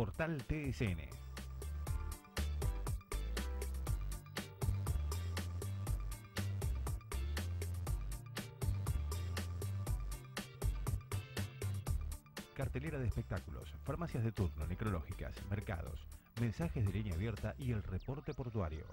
Portal TSN. Cartelera de espectáculos, farmacias de turno, necrológicas, mercados, mensajes de línea abierta y el reporte portuario.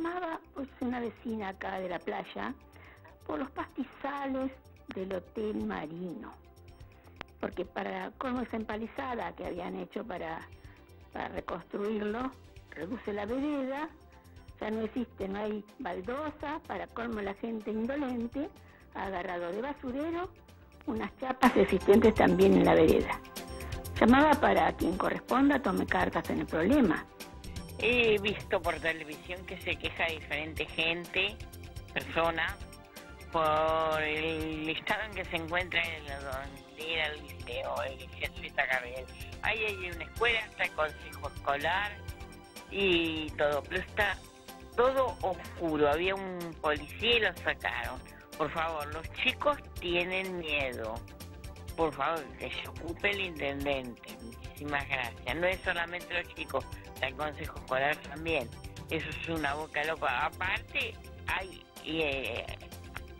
Llamaba pues una vecina acá de la playa por los pastizales del Hotel Marino, porque para como esa empalizada que habían hecho para, para reconstruirlo, reduce la vereda, ya no existe, no hay baldosa, para colmo la gente indolente ha agarrado de basurero unas chapas existentes también en la vereda. Llamaba para quien corresponda tome cartas en el problema. He visto por televisión que se queja diferente gente, persona, por el estado en que se encuentra el, donde era el liceo, el liceo Gabriel. Ahí hay una escuela, está el consejo escolar y todo, pero está todo oscuro. Había un policía y lo sacaron. Por favor, los chicos tienen miedo. Por favor, que se ocupe el intendente. Muchísimas gracias. No es solamente los chicos, el consejo escolar también. Eso es una boca loca. Aparte, hay eh,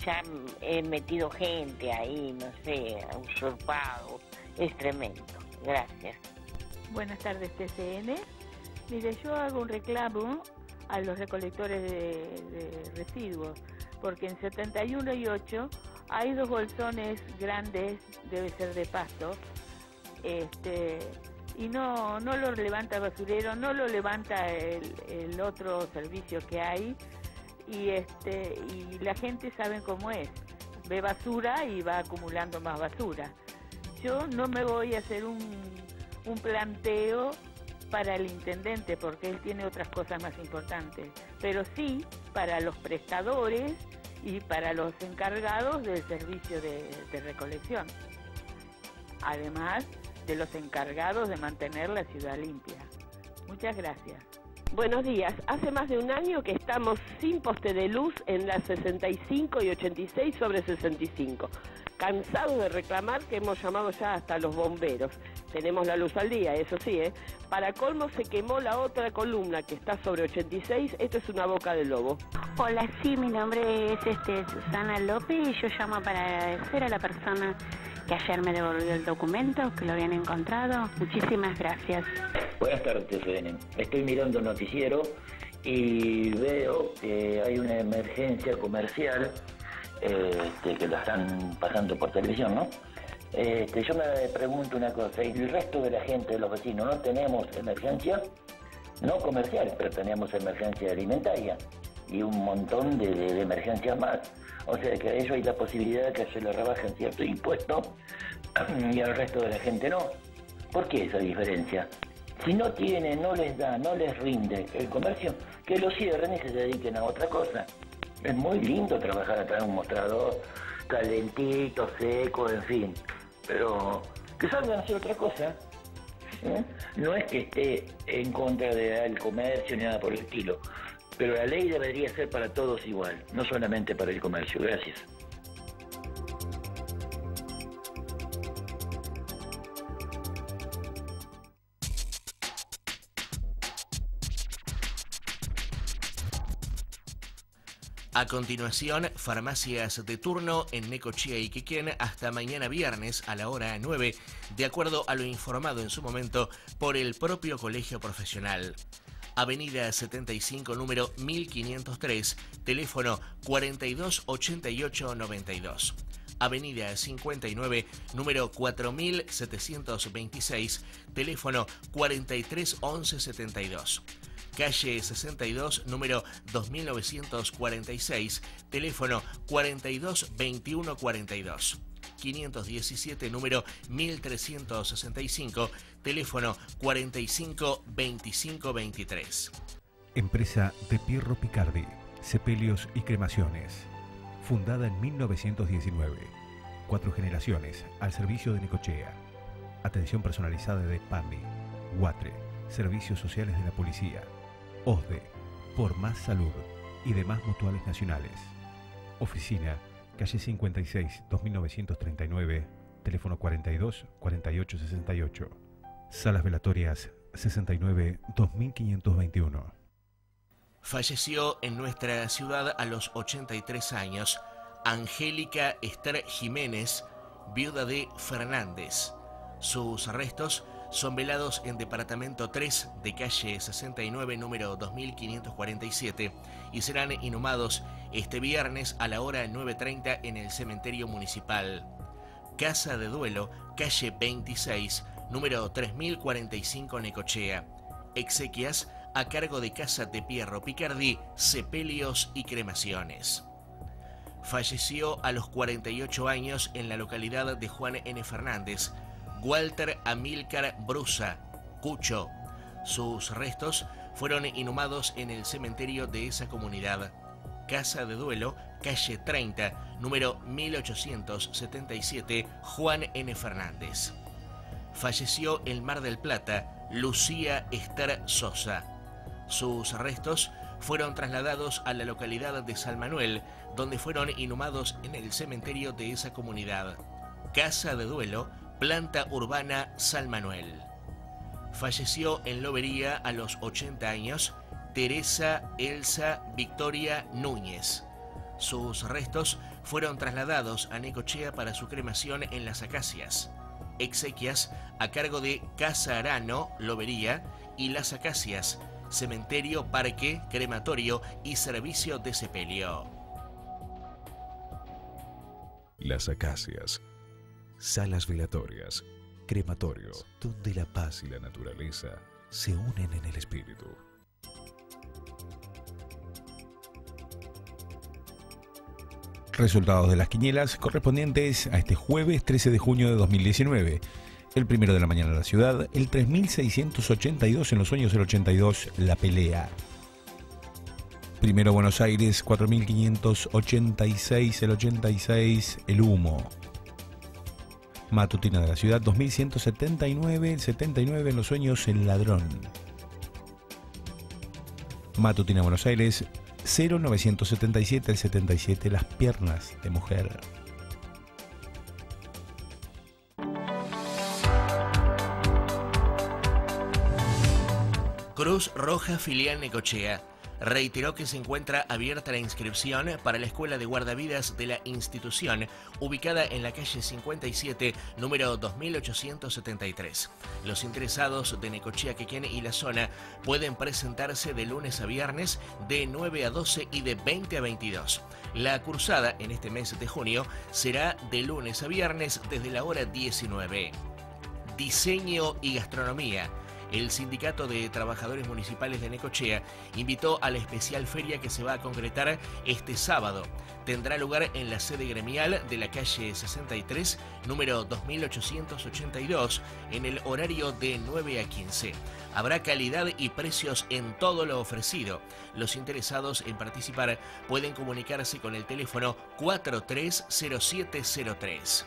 ya he metido gente ahí, no sé, usurpado. Es tremendo. Gracias. Buenas tardes, TCN. Mire, yo hago un reclamo a los recolectores de, de residuos, porque en 71 y 8 hay dos bolsones grandes, debe ser de pasto, este, y no, no lo levanta el basurero, no lo levanta el, otro servicio que hay, y, este, y la gente sabe cómo es, ve basura y va acumulando más basura. Yo no me voy a hacer un, un planteo para el intendente porque él tiene otras cosas más importantes, pero sí para los prestadores y para los encargados del servicio de recolección. Además de los encargados de mantener la ciudad limpia. Muchas gracias. Buenos días. Hace más de un año que estamos sin poste de luz en las 65 y 86 sobre 65. Cansados de reclamar que hemos llamado ya hasta los bomberos. Tenemos la luz al día, eso sí, ¿eh? Para colmo se quemó la otra columna que está sobre 86. Esto es una boca de lobo. Hola, sí, mi nombre es este, Susana López y yo llamo para agradecer a la persona que ayer me devolvió el documento, que lo habían encontrado. Muchísimas gracias. Buenas tardes, TFN. Estoy mirando el noticiero y veo que hay una emergencia comercial este, que la están pasando por televisión, ¿no? Este, yo me pregunto una cosa, ¿y el resto de la gente, de los vecinos, no tenemos emergencia? No comercial, pero tenemos emergencia alimentaria y un montón de emergencias más. O sea que a ellos hay la posibilidad de que se les rebajen cierto impuesto y al resto de la gente no. ¿Por qué esa diferencia? Si no tienen, no les da, no les rinde el comercio, que lo cierren y se dediquen a otra cosa. Es muy lindo trabajar atrás de un mostrador calentito, seco, en fin. Pero que salgan a hacer otra cosa. ¿eh? No es que esté en contra del comercio ni nada por el estilo, pero la ley debería ser para todos igual, no solamente para el comercio. Gracias. A continuación, farmacias de turno en Necochea y Quequén hasta mañana viernes a la hora 9, de acuerdo a lo informado en su momento por el propio colegio profesional. Avenida 75, número 1503, teléfono 428892. Avenida 59, número 4726, teléfono 431172. Calle 62, número 2946, teléfono 422142. 517, número 1365, teléfono 452523. Empresa de Pierro Picardi, Sepelios y Cremaciones. Fundada en 1919. Cuatro generaciones al servicio de Necochea. Atención personalizada de PAMI. Guatre, Servicios Sociales de la Policía, OSDE, Por Más Salud y demás mutuales nacionales. Oficina, calle 56, 2939, teléfono 42 48 68. Salas velatorias 69 2521. Falleció en nuestra ciudad a los 83 años Angélica Esther Jiménez, viuda de Fernández. Sus restos son velados en Departamento 3 de calle 69, número 2547, y serán inhumados este viernes a la hora 9.30 en el cementerio municipal. Casa de Duelo, calle 26, número 3045 Necochea. Exequias a cargo de Casa de Pierro Picardi, sepelios y cremaciones. Falleció a los 48 años en la localidad de Juan N. Fernández, Walter Amílcar Brusa, Cucho. Sus restos fueron inhumados en el cementerio de esa comunidad. Casa de Duelo, calle 30, número 1877, Juan N. Fernández. Falleció en Mar del Plata Lucía Esther Sosa. Sus restos fueron trasladados a la localidad de San Manuel, donde fueron inhumados en el cementerio de esa comunidad. Casa de Duelo, planta urbana San Manuel. Falleció en Lobería a los 80 años Teresa Elsa Victoria Núñez. Sus restos fueron trasladados a Necochea para su cremación en las Acacias. Exequias a cargo de Casa Arano, Lobería, y Las Acacias, cementerio, parque, crematorio y servicio de sepelio. Las Acacias, salas velatorias, crematorio, donde la paz y la naturaleza se unen en el espíritu. Resultados de las quinielas correspondientes a este jueves 13 de junio de 2019. El primero de la mañana en la ciudad, el 3682 en los sueños del 82, la pelea. Primero Buenos Aires, 4586 el 86, el humo. Matutina de la ciudad, 2179 el 79 en los sueños, el ladrón. Matutina Buenos Aires, 0977 el 77, las piernas de mujer. Cruz Roja Filial Necochea reiteró que se encuentra abierta la inscripción para la Escuela de Guardavidas de la institución, ubicada en la calle 57, número 2873. Los interesados de Necochea, Quequén y la zona pueden presentarse de lunes a viernes de 9 a 12 y de 20 a 22. La cursada en este mes de junio será de lunes a viernes desde la hora 19. Diseño y gastronomía el Sindicato de Trabajadores Municipales de Necochea invitó a la especial feria que se va a concretar este sábado. Tendrá lugar en la sede gremial de la calle 63, número 2882, en el horario de 9 a 15. Habrá calidad y precios en todo lo ofrecido. Los interesados en participar pueden comunicarse con el teléfono 430703.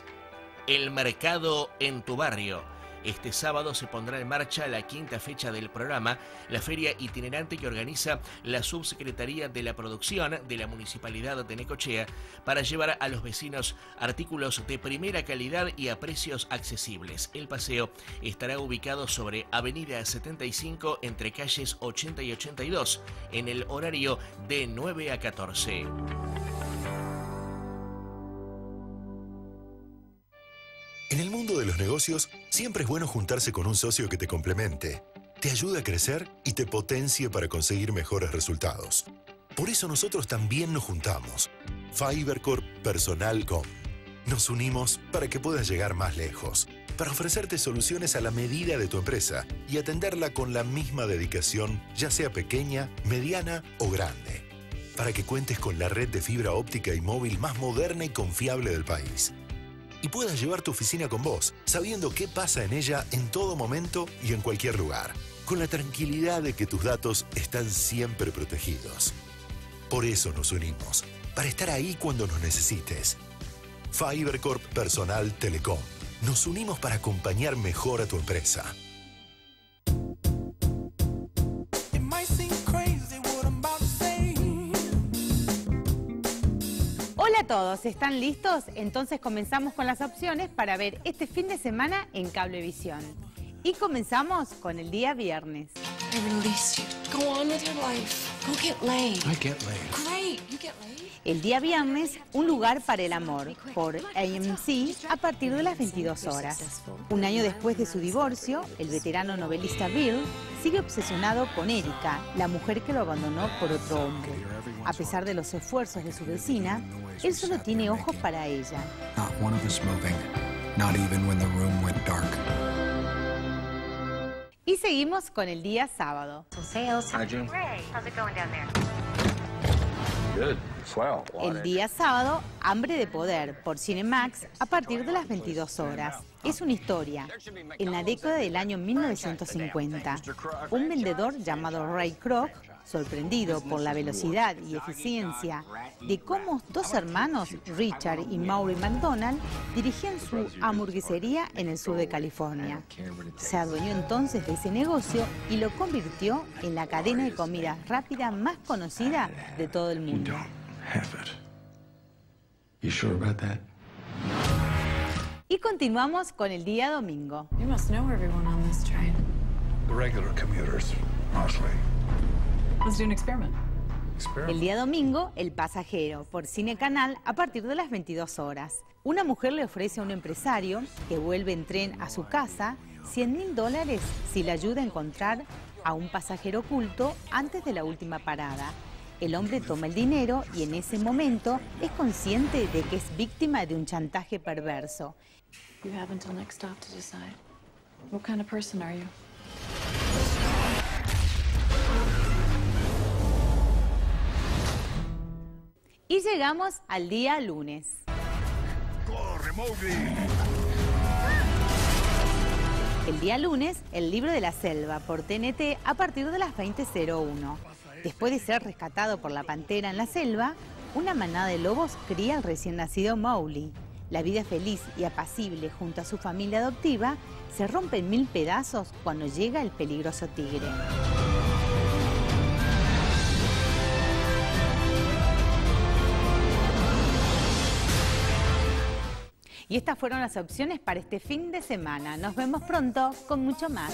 El mercado en tu barrio este sábado se pondrá en marcha la quinta fecha del programa, la feria itinerante que organiza la Subsecretaría de la Producción de la Municipalidad de Necochea para llevar a los vecinos artículos de primera calidad y a precios accesibles. El paseo estará ubicado sobre Avenida 75 entre calles 80 y 82 en el horario de 9 a 14. En el mundo de los negocios, siempre es bueno juntarse con un socio que te complemente, te ayude a crecer y te potencie para conseguir mejores resultados. Por eso nosotros también nos juntamos. Fibercorp Personal.com. Nos unimos para que puedas llegar más lejos, para ofrecerte soluciones a la medida de tu empresa y atenderla con la misma dedicación, ya sea pequeña, mediana o grande. Para que cuentes con la red de fibra óptica y móvil más moderna y confiable del país y puedas llevar tu oficina con vos, sabiendo qué pasa en ella en todo momento y en cualquier lugar, con la tranquilidad de que tus datos están siempre protegidos. Por eso nos unimos, para estar ahí cuando nos necesites. Fibercorp Personal Telecom. Nos unimos para acompañar mejor a tu empresa. Hola a todos, ¿están listos? Entonces comenzamos con las opciones para ver este fin de semana en Cablevisión. Y comenzamos con el día viernes. El día viernes, Un lugar para el amor, por AMC, a partir de las 22 horas. Un año después de su divorcio, el veterano novelista Bill sigue obsesionado con Erika, la mujer que lo abandonó por otro hombre. A pesar de los esfuerzos de su vecina, él solo tiene ojos para ella. Y seguimos con el día sábado. El día sábado, Hambre de Poder, por Cinemax, a partir de las 22 horas. Es una historia. En la década del año 1950, un vendedor llamado Ray Kroc sorprendido por la velocidad y eficiencia de cómo dos hermanos, Richard y Maury McDonald, dirigían su hamburguesería en el sur de California. Se adueñó entonces de ese negocio y lo convirtió en la cadena de comida rápida más conocida de todo el mundo. Y continuamos con el día domingo. El día domingo, El pasajero, por Cine Canal, a partir de las 22 horas. Una mujer le ofrece a un empresario que vuelve en tren a su casa 100 mil dólares si le ayuda a encontrar a un pasajero oculto antes de la última parada. El hombre toma el dinero y en ese momento es consciente de que es víctima de un chantaje perverso. Y llegamos al día lunes. ¡Corre, El día lunes, el libro de la selva por TNT a partir de las 20.01. Después de ser rescatado por la pantera en la selva, una manada de lobos cría al recién nacido Mowgli. La vida feliz y apacible junto a su familia adoptiva se rompe en mil pedazos cuando llega el peligroso tigre. Y estas fueron las opciones para este fin de semana. Nos vemos pronto con mucho más.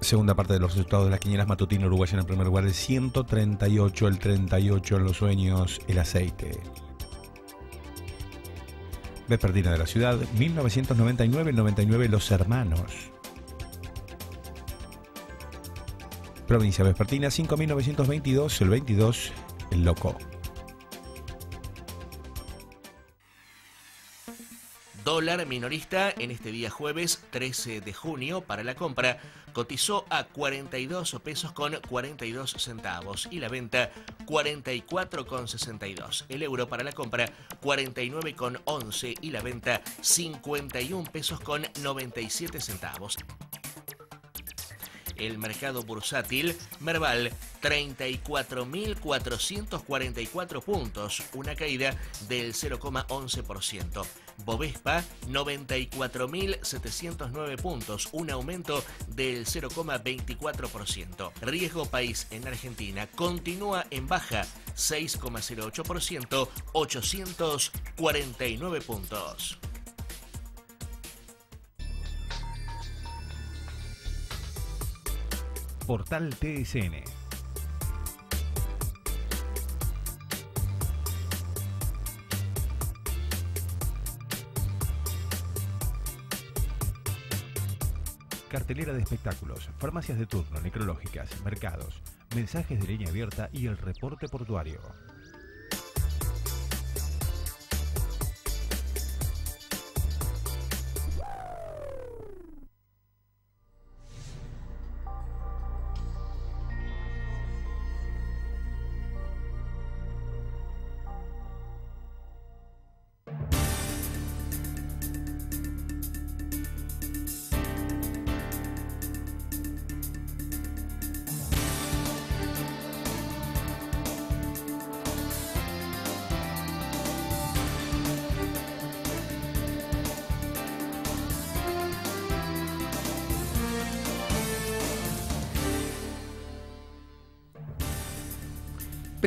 Segunda parte de los resultados de las quinielas matutinas uruguaya en el primer lugar, el 138, el 38 en los sueños, el aceite. Vespertina de la ciudad, 1999, el 99 los hermanos. Provincia Vespertina 5922, el 22, el loco. Dólar minorista en este día jueves 13 de junio para la compra cotizó a 42 pesos con 42 centavos y la venta 44 con 62. El euro para la compra 49 con 11 y la venta 51 pesos con 97 centavos el mercado bursátil, Merval 34.444 puntos, una caída del 0,11%. Bovespa 94.709 puntos, un aumento del 0,24%. Riesgo país en Argentina continúa en baja 6,08%, 849 puntos. Portal TSN. Cartelera de espectáculos, farmacias de turno, necrológicas, mercados, mensajes de línea abierta y el reporte portuario.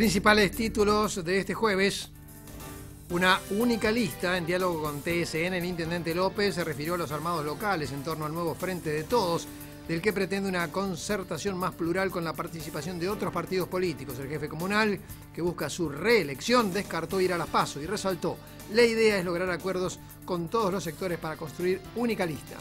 Principales títulos de este jueves. Una única lista en diálogo con TSN, el intendente López se refirió a los armados locales en torno al nuevo Frente de Todos, del que pretende una concertación más plural con la participación de otros partidos políticos. El jefe comunal, que busca su reelección, descartó ir a las PASO y resaltó, la idea es lograr acuerdos con todos los sectores para construir única lista.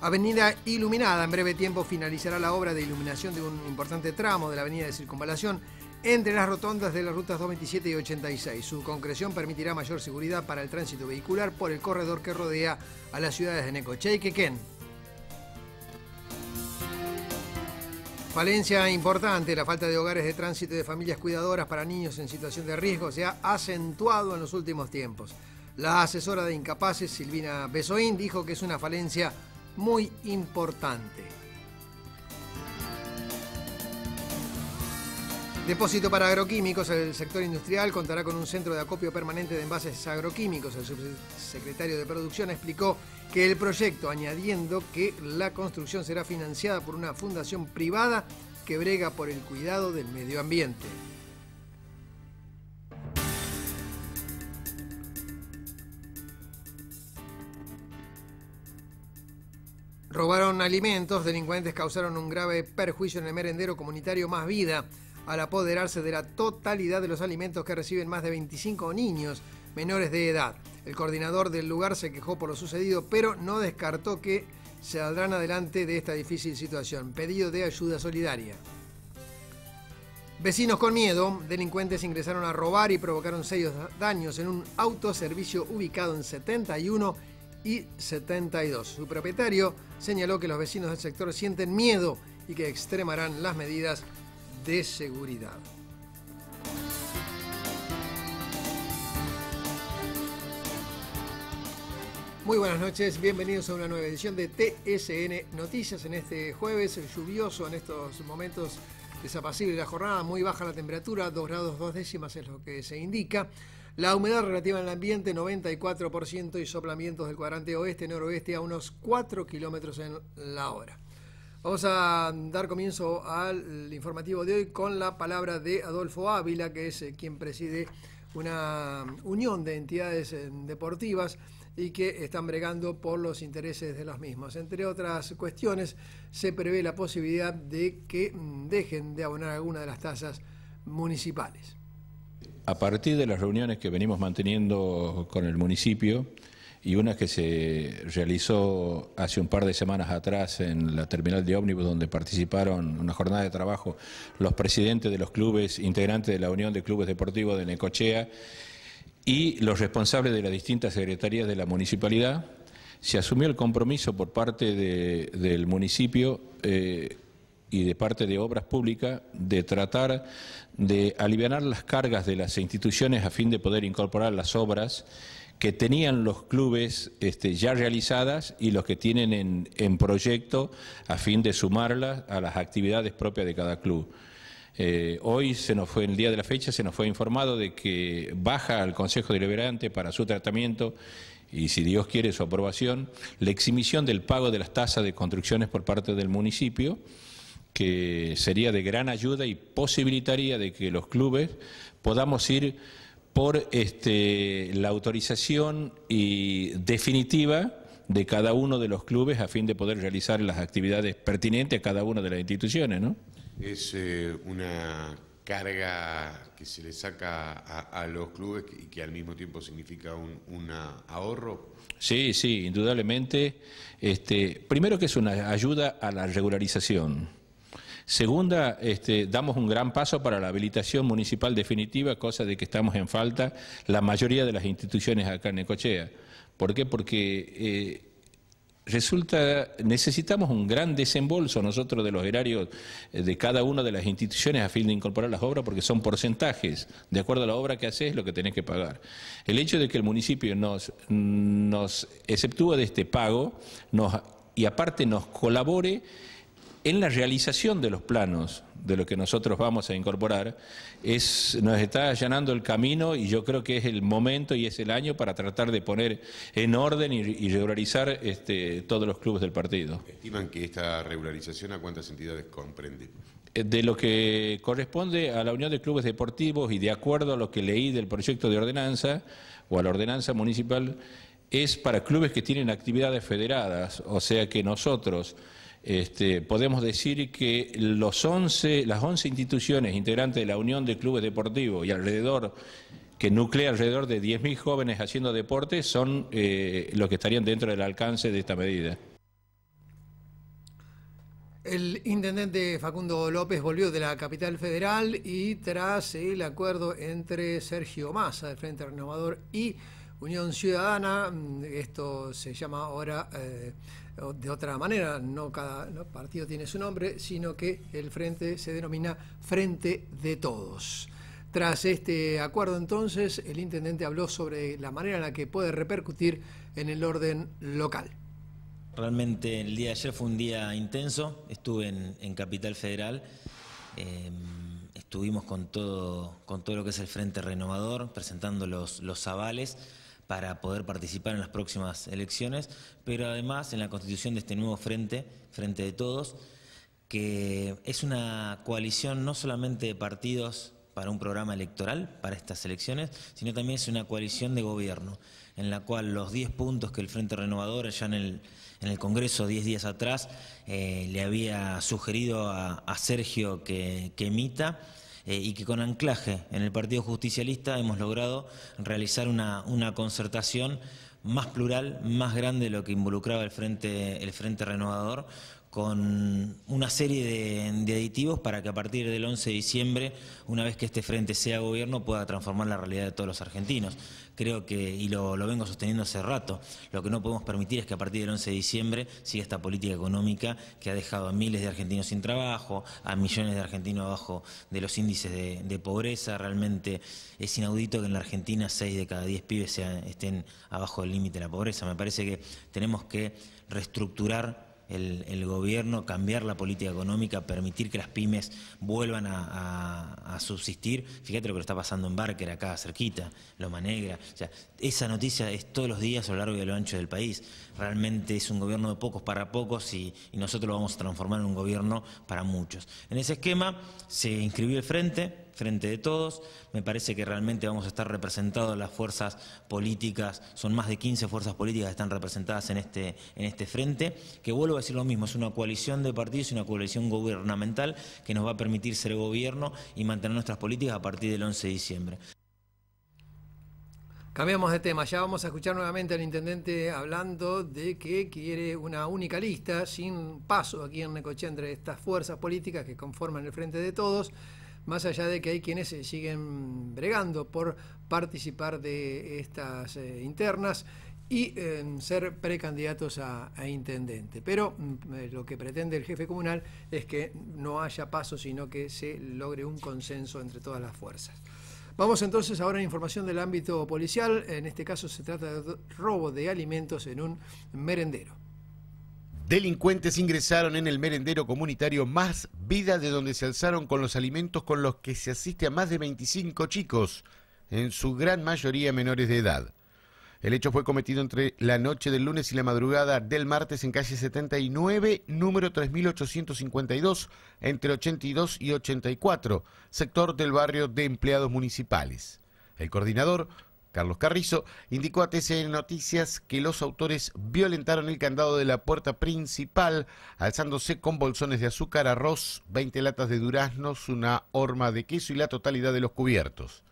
Avenida Iluminada. En breve tiempo finalizará la obra de iluminación de un importante tramo de la avenida de Circunvalación entre las rotondas de las rutas 227 y 86. Su concreción permitirá mayor seguridad para el tránsito vehicular por el corredor que rodea a las ciudades de Necochea y Quequén. Falencia importante, la falta de hogares de tránsito y de familias cuidadoras para niños en situación de riesgo se ha acentuado en los últimos tiempos. La asesora de incapaces, Silvina Besoín, dijo que es una falencia muy importante. Depósito para agroquímicos. El sector industrial contará con un centro de acopio permanente de envases agroquímicos. El subsecretario de Producción explicó que el proyecto, añadiendo que la construcción será financiada por una fundación privada que brega por el cuidado del medio ambiente. Robaron alimentos, delincuentes causaron un grave perjuicio en el merendero comunitario Más Vida al apoderarse de la totalidad de los alimentos que reciben más de 25 niños menores de edad. El coordinador del lugar se quejó por lo sucedido, pero no descartó que saldrán adelante de esta difícil situación. Pedido de ayuda solidaria. Vecinos con miedo, delincuentes ingresaron a robar y provocaron serios daños en un autoservicio ubicado en 71 y 72. Su propietario señaló que los vecinos del sector sienten miedo y que extremarán las medidas de seguridad. Muy buenas noches, bienvenidos a una nueva edición de TSN Noticias en este jueves lluvioso, en estos momentos desapacible la jornada, muy baja la temperatura, 2 grados 2 décimas es lo que se indica. La humedad relativa en el ambiente 94% y soplamientos del cuadrante oeste-noroeste a unos 4 kilómetros en la hora. Vamos a dar comienzo al informativo de hoy con la palabra de Adolfo Ávila, que es eh, quien preside una unión de entidades eh, deportivas y que están bregando por los intereses de los mismos. Entre otras cuestiones, se prevé la posibilidad de que mm, dejen de abonar alguna de las tasas municipales a partir de las reuniones que venimos manteniendo con el municipio y una que se realizó hace un par de semanas atrás en la terminal de ómnibus donde participaron una jornada de trabajo los presidentes de los clubes, integrantes de la Unión de Clubes Deportivos de Necochea y los responsables de las distintas secretarías de la municipalidad, se asumió el compromiso por parte del municipio eh, y de parte de Obras Públicas de tratar de aliviar las cargas de las instituciones a fin de poder incorporar las obras que tenían los clubes este, ya realizadas y los que tienen en, en, proyecto a fin de sumarlas a las actividades propias de cada club. Eh, hoy se nos fue, el día de la fecha, se nos fue informado de que baja al Consejo Deliberante para su tratamiento y si Dios quiere su aprobación, la exhibición del pago de las tasas de construcciones por parte del municipio que sería de gran ayuda y posibilitaría de que los clubes podamos ir por este, la autorización y definitiva de cada uno de los clubes a fin de poder realizar las actividades pertinentes a cada una de las instituciones, ¿no? Es eh, una carga que se le saca a, los clubes y que al mismo tiempo significa un ahorro. Sí, sí, indudablemente. Este, primero que es una ayuda a la regularización Segunda, este, damos un gran paso para la habilitación municipal definitiva, cosa de que estamos en falta la mayoría de las instituciones acá en Necochea. ¿Por qué? Porque eh, resulta, necesitamos un gran desembolso nosotros de los erarios eh, de cada una de las instituciones a fin de incorporar las obras, porque son porcentajes. De acuerdo a la obra que haces, lo que tenés que pagar. El hecho de que el municipio nos, nos exceptúe de este pago nos, y aparte nos colabore en la realización de los planos de lo que nosotros vamos a incorporar, es, nos está allanando el camino y yo creo que es el momento y es el año para tratar de poner en orden y, regularizar este, todos los clubes del partido. ¿Estiman que esta regularización a cuántas entidades comprende? eh, de lo que corresponde a la Unión de Clubes Deportivos y de acuerdo a lo que leí del proyecto de ordenanza o a la ordenanza municipal, es para clubes que tienen actividades federadas, o sea que nosotros este, podemos decir que los 11, las 11 instituciones integrantes de la Unión de Clubes Deportivos y alrededor que nuclea alrededor de 10.000 jóvenes haciendo deporte son eh, los que estarían dentro del alcance de esta medida. El intendente Facundo López volvió de la capital federal y tras el acuerdo entre Sergio Massa del Frente Renovador y Unión Ciudadana, mm, esto se llama ahora eh, de otra manera, no cada partido tiene su nombre, sino que el frente se denomina Frente de Todos. Tras este acuerdo entonces, el intendente habló sobre la manera en la que puede repercutir en el orden local. Realmente el día de ayer fue un día intenso, estuve en, Capital Federal, em, estuvimos con todo, con todo lo que es el Frente Renovador, presentando los, los avales para poder participar en las próximas elecciones, pero además en la constitución de este nuevo frente, Frente de Todos, que es una coalición no solamente de partidos para un programa electoral para estas elecciones, sino también es una coalición de gobierno, en la cual los 10 puntos que el Frente Renovador ya en el en el Congreso 10 días atrás eh, le había sugerido a, Sergio que, emita. Eh, y que con anclaje en el Partido Justicialista hemos logrado realizar una, una concertación más plural, más grande de lo que involucraba el Frente, el frente Renovador, con una serie de, aditivos para que a partir del 11 de diciembre, una vez que este frente sea gobierno, pueda transformar la realidad de todos los argentinos. Creo que, y lo, vengo sosteniendo hace rato, lo que no podemos permitir es que a partir del 11 de diciembre siga esta política económica que ha dejado a miles de argentinos sin trabajo, a millones de argentinos abajo de los índices de, pobreza. Realmente es inaudito que en la Argentina 6 de cada 10 pibes estén abajo del límite de la pobreza. Me parece que tenemos que reestructurar el, gobierno, cambiar la política económica, permitir que las pymes vuelvan a, subsistir. Fíjate lo que está pasando en Barker, acá cerquita, Loma Negra. Esa noticia es todos los días a lo largo y a lo ancho del país. Realmente es un gobierno de pocos para pocos y, nosotros lo vamos a transformar en un gobierno para muchos. En ese esquema se inscribió el Frente, frente de todos. Me parece que realmente vamos a estar representados las fuerzas políticas, son más de 15 fuerzas políticas que están representadas en este, en este frente, que vuelvo a decir lo mismo, es una coalición de partidos y una coalición gubernamental que nos va a permitir ser gobierno y mantener nuestras políticas a partir del 11 de diciembre. Cambiamos de tema, ya vamos a escuchar nuevamente al intendente hablando de que quiere una única lista sin paso aquí en Necochea entre estas fuerzas políticas que conforman el Frente de Todos más allá de que hay quienes siguen bregando por participar de estas eh, internas y ser precandidatos a, intendente. Pero mm, eh, lo que pretende el jefe comunal es que no haya paso, sino que se logre un consenso entre todas las fuerzas. Vamos entonces ahora a información del ámbito policial. En este caso se trata de robo de alimentos en un merendero. Delincuentes ingresaron en el merendero comunitario Más Vida, de donde se alzaron con los alimentos con los que se asiste a más de 25 chicos, en su gran mayoría menores de edad. El hecho fue cometido entre la noche del lunes y la madrugada del martes en calle 79, número 3852, entre 82 y 84, sector del barrio de empleados municipales. El coordinador Carlos Carrizo, indicó a TCN Noticias que los autores violentaron el candado de la puerta principal, alzándose con bolsones de azúcar, arroz, 20 latas de duraznos, una horma de queso y la totalidad de los cubiertos.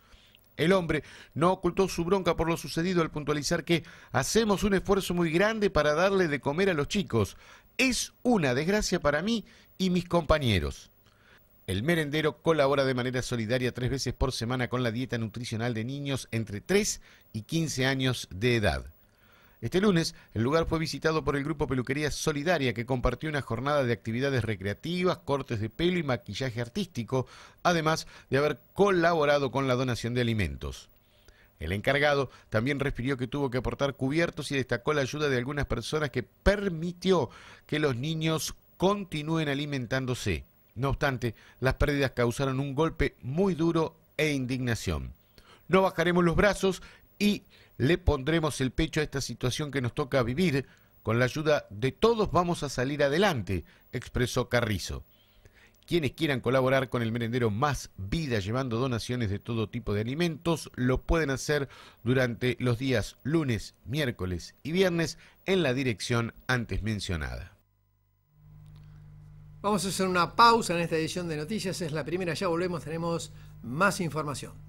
El hombre no ocultó su bronca por lo sucedido al puntualizar que hacemos un esfuerzo muy grande para darle de comer a los chicos. Es una desgracia para mí y mis compañeros. El merendero colabora de manera solidaria tres veces por semana con la dieta nutricional de niños entre 3 y 15 años de edad. Este lunes, el lugar fue visitado por el grupo Peluquería Solidaria, que compartió una jornada de actividades recreativas, cortes de pelo y maquillaje artístico, además de haber colaborado con la donación de alimentos. El encargado también refirió que tuvo que aportar cubiertos y destacó la ayuda de algunas personas que permitió que los niños continúen alimentándose. No obstante, las pérdidas causaron un golpe muy duro e indignación. No bajaremos los brazos y le pondremos el pecho a esta situación que nos toca vivir. Con la ayuda de todos vamos a salir adelante, expresó Carrizo. Quienes quieran colaborar con el merendero Más Vida llevando donaciones de todo tipo de alimentos lo pueden hacer durante los días lunes, miércoles y viernes en la dirección antes mencionada. Vamos a hacer una pausa en esta edición de noticias. Es la primera, ya volvemos, tenemos más información.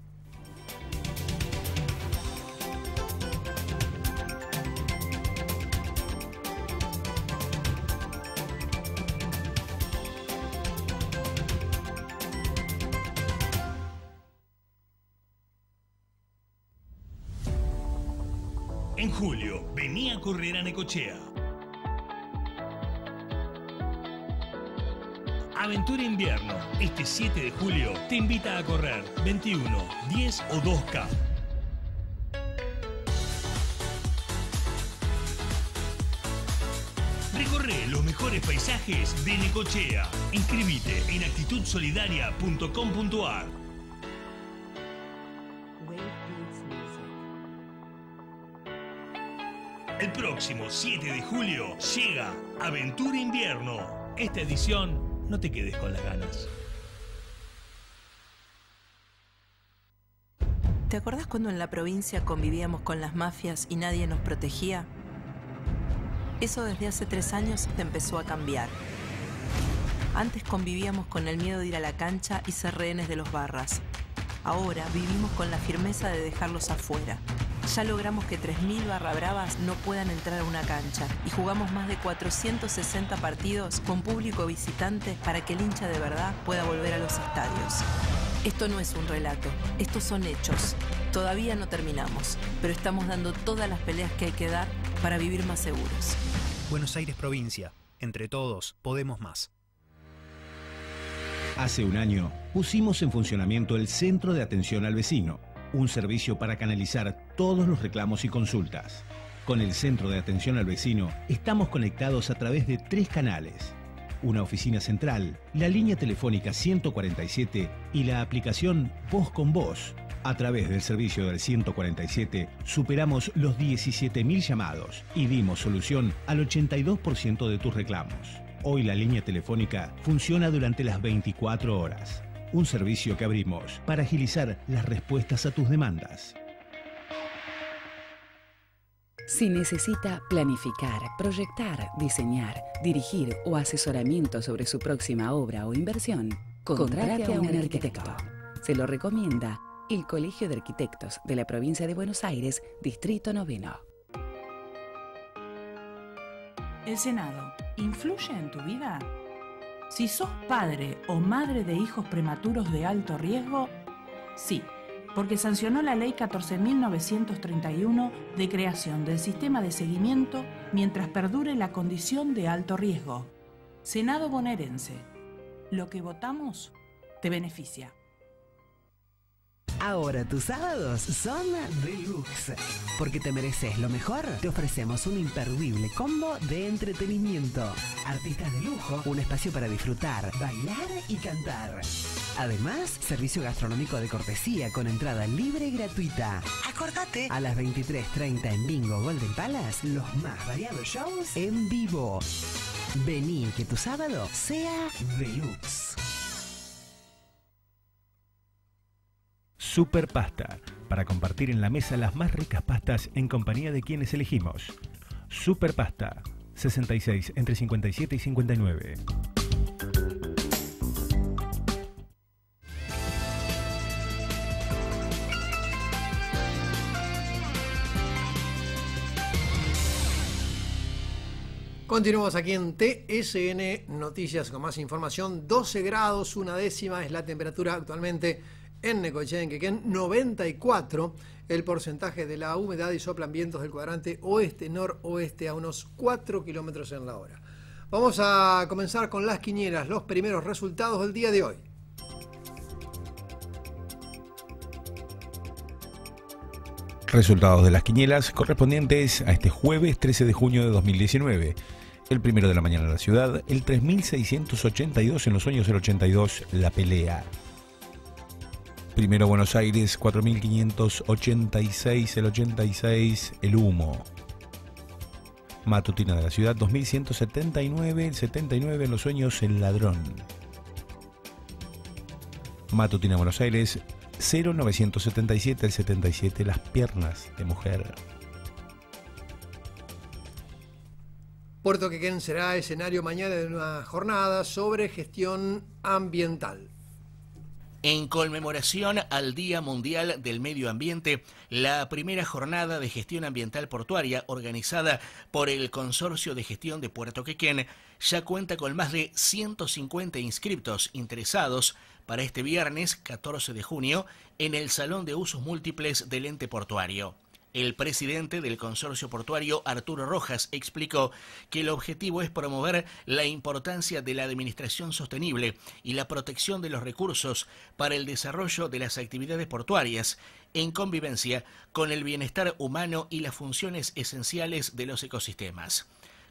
Correr a Necochea. Aventura Invierno, este 7 de julio, te invita a correr 21, 10 o 2K. Recorre los mejores paisajes de Necochea. Inscribite en actitudsolidaria.com.ar. El próximo 7 de julio llega Aventura Invierno. Esta edición, no te quedes con las ganas. ¿Te acordás cuando en la provincia convivíamos con las mafias y nadie nos protegía? Eso desde hace tres años empezó a cambiar. Antes convivíamos con el miedo de ir a la cancha y ser rehenes de los barras. Ahora vivimos con la firmeza de dejarlos afuera. Ya logramos que 3.000 barra bravas no puedan entrar a una cancha y jugamos más de 460 partidos con público visitante para que el hincha de verdad pueda volver a los estadios. Esto no es un relato, estos son hechos. Todavía no terminamos, pero estamos dando todas las peleas que hay que dar para vivir más seguros. Buenos Aires Provincia. Entre todos, podemos más. Hace un año pusimos en funcionamiento el Centro de Atención al Vecino, un servicio para canalizar todos los reclamos y consultas. Con el Centro de Atención al Vecino estamos conectados a través de tres canales. Una oficina central, la línea telefónica 147 y la aplicación Voz con Voz. A través del servicio del 147 superamos los 17.000 llamados y dimos solución al 82% de tus reclamos. Hoy la línea telefónica funciona durante las 24 horas. Un servicio que abrimos para agilizar las respuestas a tus demandas. Si necesita planificar, proyectar, diseñar, dirigir o asesoramiento sobre su próxima obra o inversión, contrate a un arquitecto. Se lo recomienda el Colegio de Arquitectos de la Provincia de Buenos Aires, Distrito Noveno. ¿El Senado influye en tu vida? Si sos padre o madre de hijos prematuros de alto riesgo, sí, porque sancionó la Ley 14.931 de creación del sistema de seguimiento mientras perdure la condición de alto riesgo. Senado bonaerense. Lo que votamos te beneficia. Ahora tus sábados son deluxe. Porque te mereces lo mejor, te ofrecemos un imperdible combo de entretenimiento. Artistas de lujo, un espacio para disfrutar, bailar y cantar. Además, servicio gastronómico de cortesía con entrada libre y gratuita. Acordate. A las 23.30 en Bingo Golden Palace, los más variados shows en vivo. Vení que tu sábado sea deluxe. Super Pasta, para compartir en la mesa las más ricas pastas en compañía de quienes elegimos. Super Pasta, 66 entre 57 y 59. Continuamos aquí en TSN Noticias con más información. 12 grados, una décima es la temperatura actualmente en Necochea, en Quequén, 94 el porcentaje de la humedad y soplan vientos del cuadrante oeste-noroeste a unos 4 kilómetros en la hora. Vamos a comenzar con las quinielas, los primeros resultados del día de hoy. Resultados de las quinielas correspondientes a este jueves 13 de junio de 2019. El primero de la mañana en la ciudad, el 3682 en los sueños del 82, la pelea. Primero Buenos Aires, 4586, el 86, el humo. Matutina de la ciudad, 2179, el 79, en los sueños, el ladrón. Matutina Buenos Aires 0977 el 77 Las piernas de mujer. Puerto Quequén será escenario mañana de una jornada sobre gestión ambiental. En conmemoración al Día Mundial del Medio Ambiente, la primera jornada de gestión ambiental portuaria organizada por el Consorcio de Gestión de Puerto Quequén ya cuenta con más de 150 inscriptos interesados para este viernes 14 de junio en el Salón de Usos Múltiples del ente portuario. El presidente del consorcio portuario, Arturo Rojas, explicó que el objetivo es promover la importancia de la administración sostenible y la protección de los recursos para el desarrollo de las actividades portuarias, en convivencia con el bienestar humano y las funciones esenciales de los ecosistemas.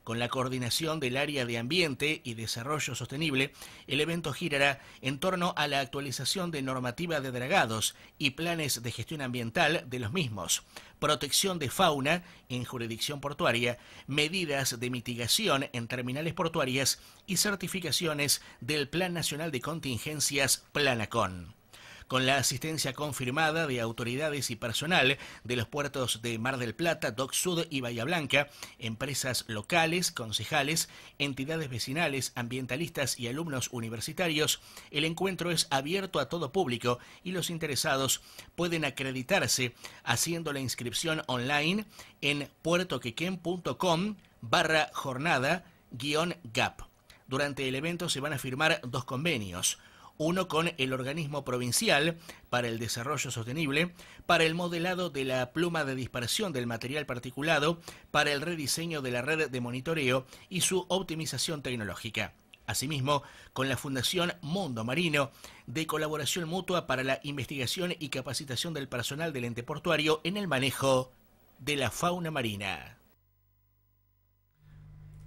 Con la coordinación del área de ambiente y desarrollo sostenible, el evento girará en torno a la actualización de normativa de dragados y planes de gestión ambiental de los mismos, protección de fauna en jurisdicción portuaria, medidas de mitigación en terminales portuarias y certificaciones del Plan Nacional de Contingencias Planacon con la asistencia confirmada de autoridades y personal de los puertos de Mar del Plata, Dock Sud y Bahía Blanca, empresas locales, concejales, entidades vecinales, ambientalistas y alumnos universitarios, el encuentro es abierto a todo público y los interesados pueden acreditarse haciendo la inscripción online en puertoquequén.com barra jornada guion gap. Durante el evento se van a firmar dos convenios uno con el organismo provincial para el desarrollo sostenible, para el modelado de la pluma de dispersión del material particulado, para el rediseño de la red de monitoreo y su optimización tecnológica. Asimismo, con la Fundación Mundo Marino, de colaboración mutua para la investigación y capacitación del personal del ente portuario en el manejo de la fauna marina.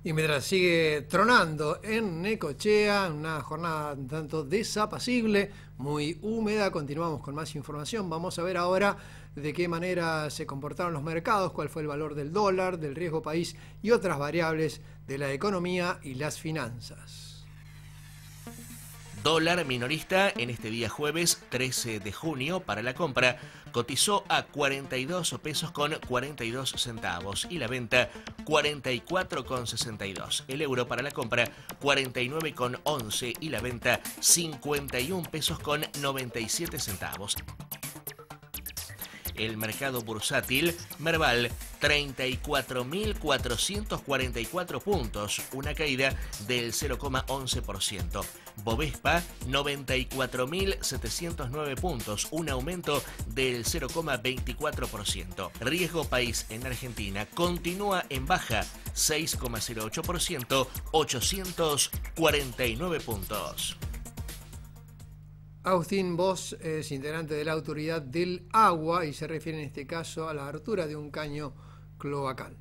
Y mientras sigue tronando en Necochea, una jornada un tanto desapacible, muy húmeda, continuamos con más información. Vamos a ver ahora de qué manera se comportaron los mercados, cuál fue el valor del dólar, del riesgo país y otras variables de la economía y las finanzas. Dólar minorista en este día jueves 13 de junio para la compra cotizó a 42 pesos con 42 centavos y la venta 44 con 62. El euro para la compra 49 con 11 y la venta 51 pesos con 97 centavos el mercado bursátil, Merval 34.444 puntos, una caída del 0,11%. Bovespa 94.709 puntos, un aumento del 0,24%. Riesgo país en Argentina continúa en baja 6,08%, 849 puntos. Agustín Vos es integrante de la Autoridad del Agua y se refiere en este caso a la abertura de un caño cloacal.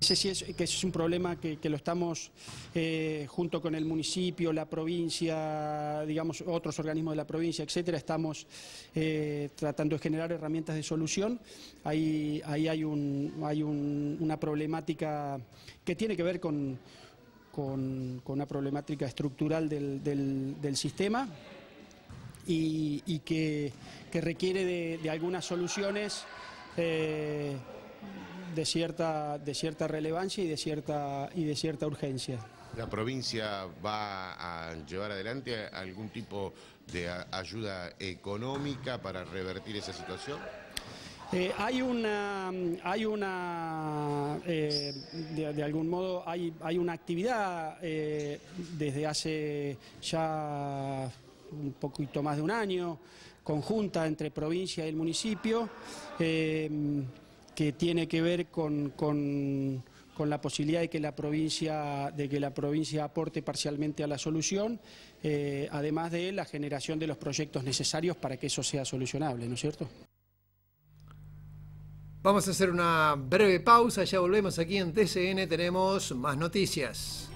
Ese sí es, que es un problema que, lo estamos, eh, junto con el municipio, la provincia, digamos, otros organismos de la provincia, etcétera, estamos eh, tratando de generar herramientas de solución. Ahí, ahí hay, un, hay una problemática que tiene que ver con, con, una problemática estructural del, del sistema, y, que, requiere de, algunas soluciones eh, de, cierta, de cierta relevancia y de cierta, y de cierta urgencia. ¿La provincia va a llevar adelante algún tipo de ayuda económica para revertir esa situación? Eh, hay una, hay una eh, de, algún modo, hay, hay una actividad desde hace ya un poquito más de un año, conjunta entre provincia y el municipio, eh, que tiene que ver con, con, la posibilidad de que la provincia, de que la provincia aporte parcialmente a la solución, eh, además de la generación de los proyectos necesarios para que eso sea solucionable, ¿no es cierto? Vamos a hacer una breve pausa, ya volvemos aquí en TCN, tenemos más noticias.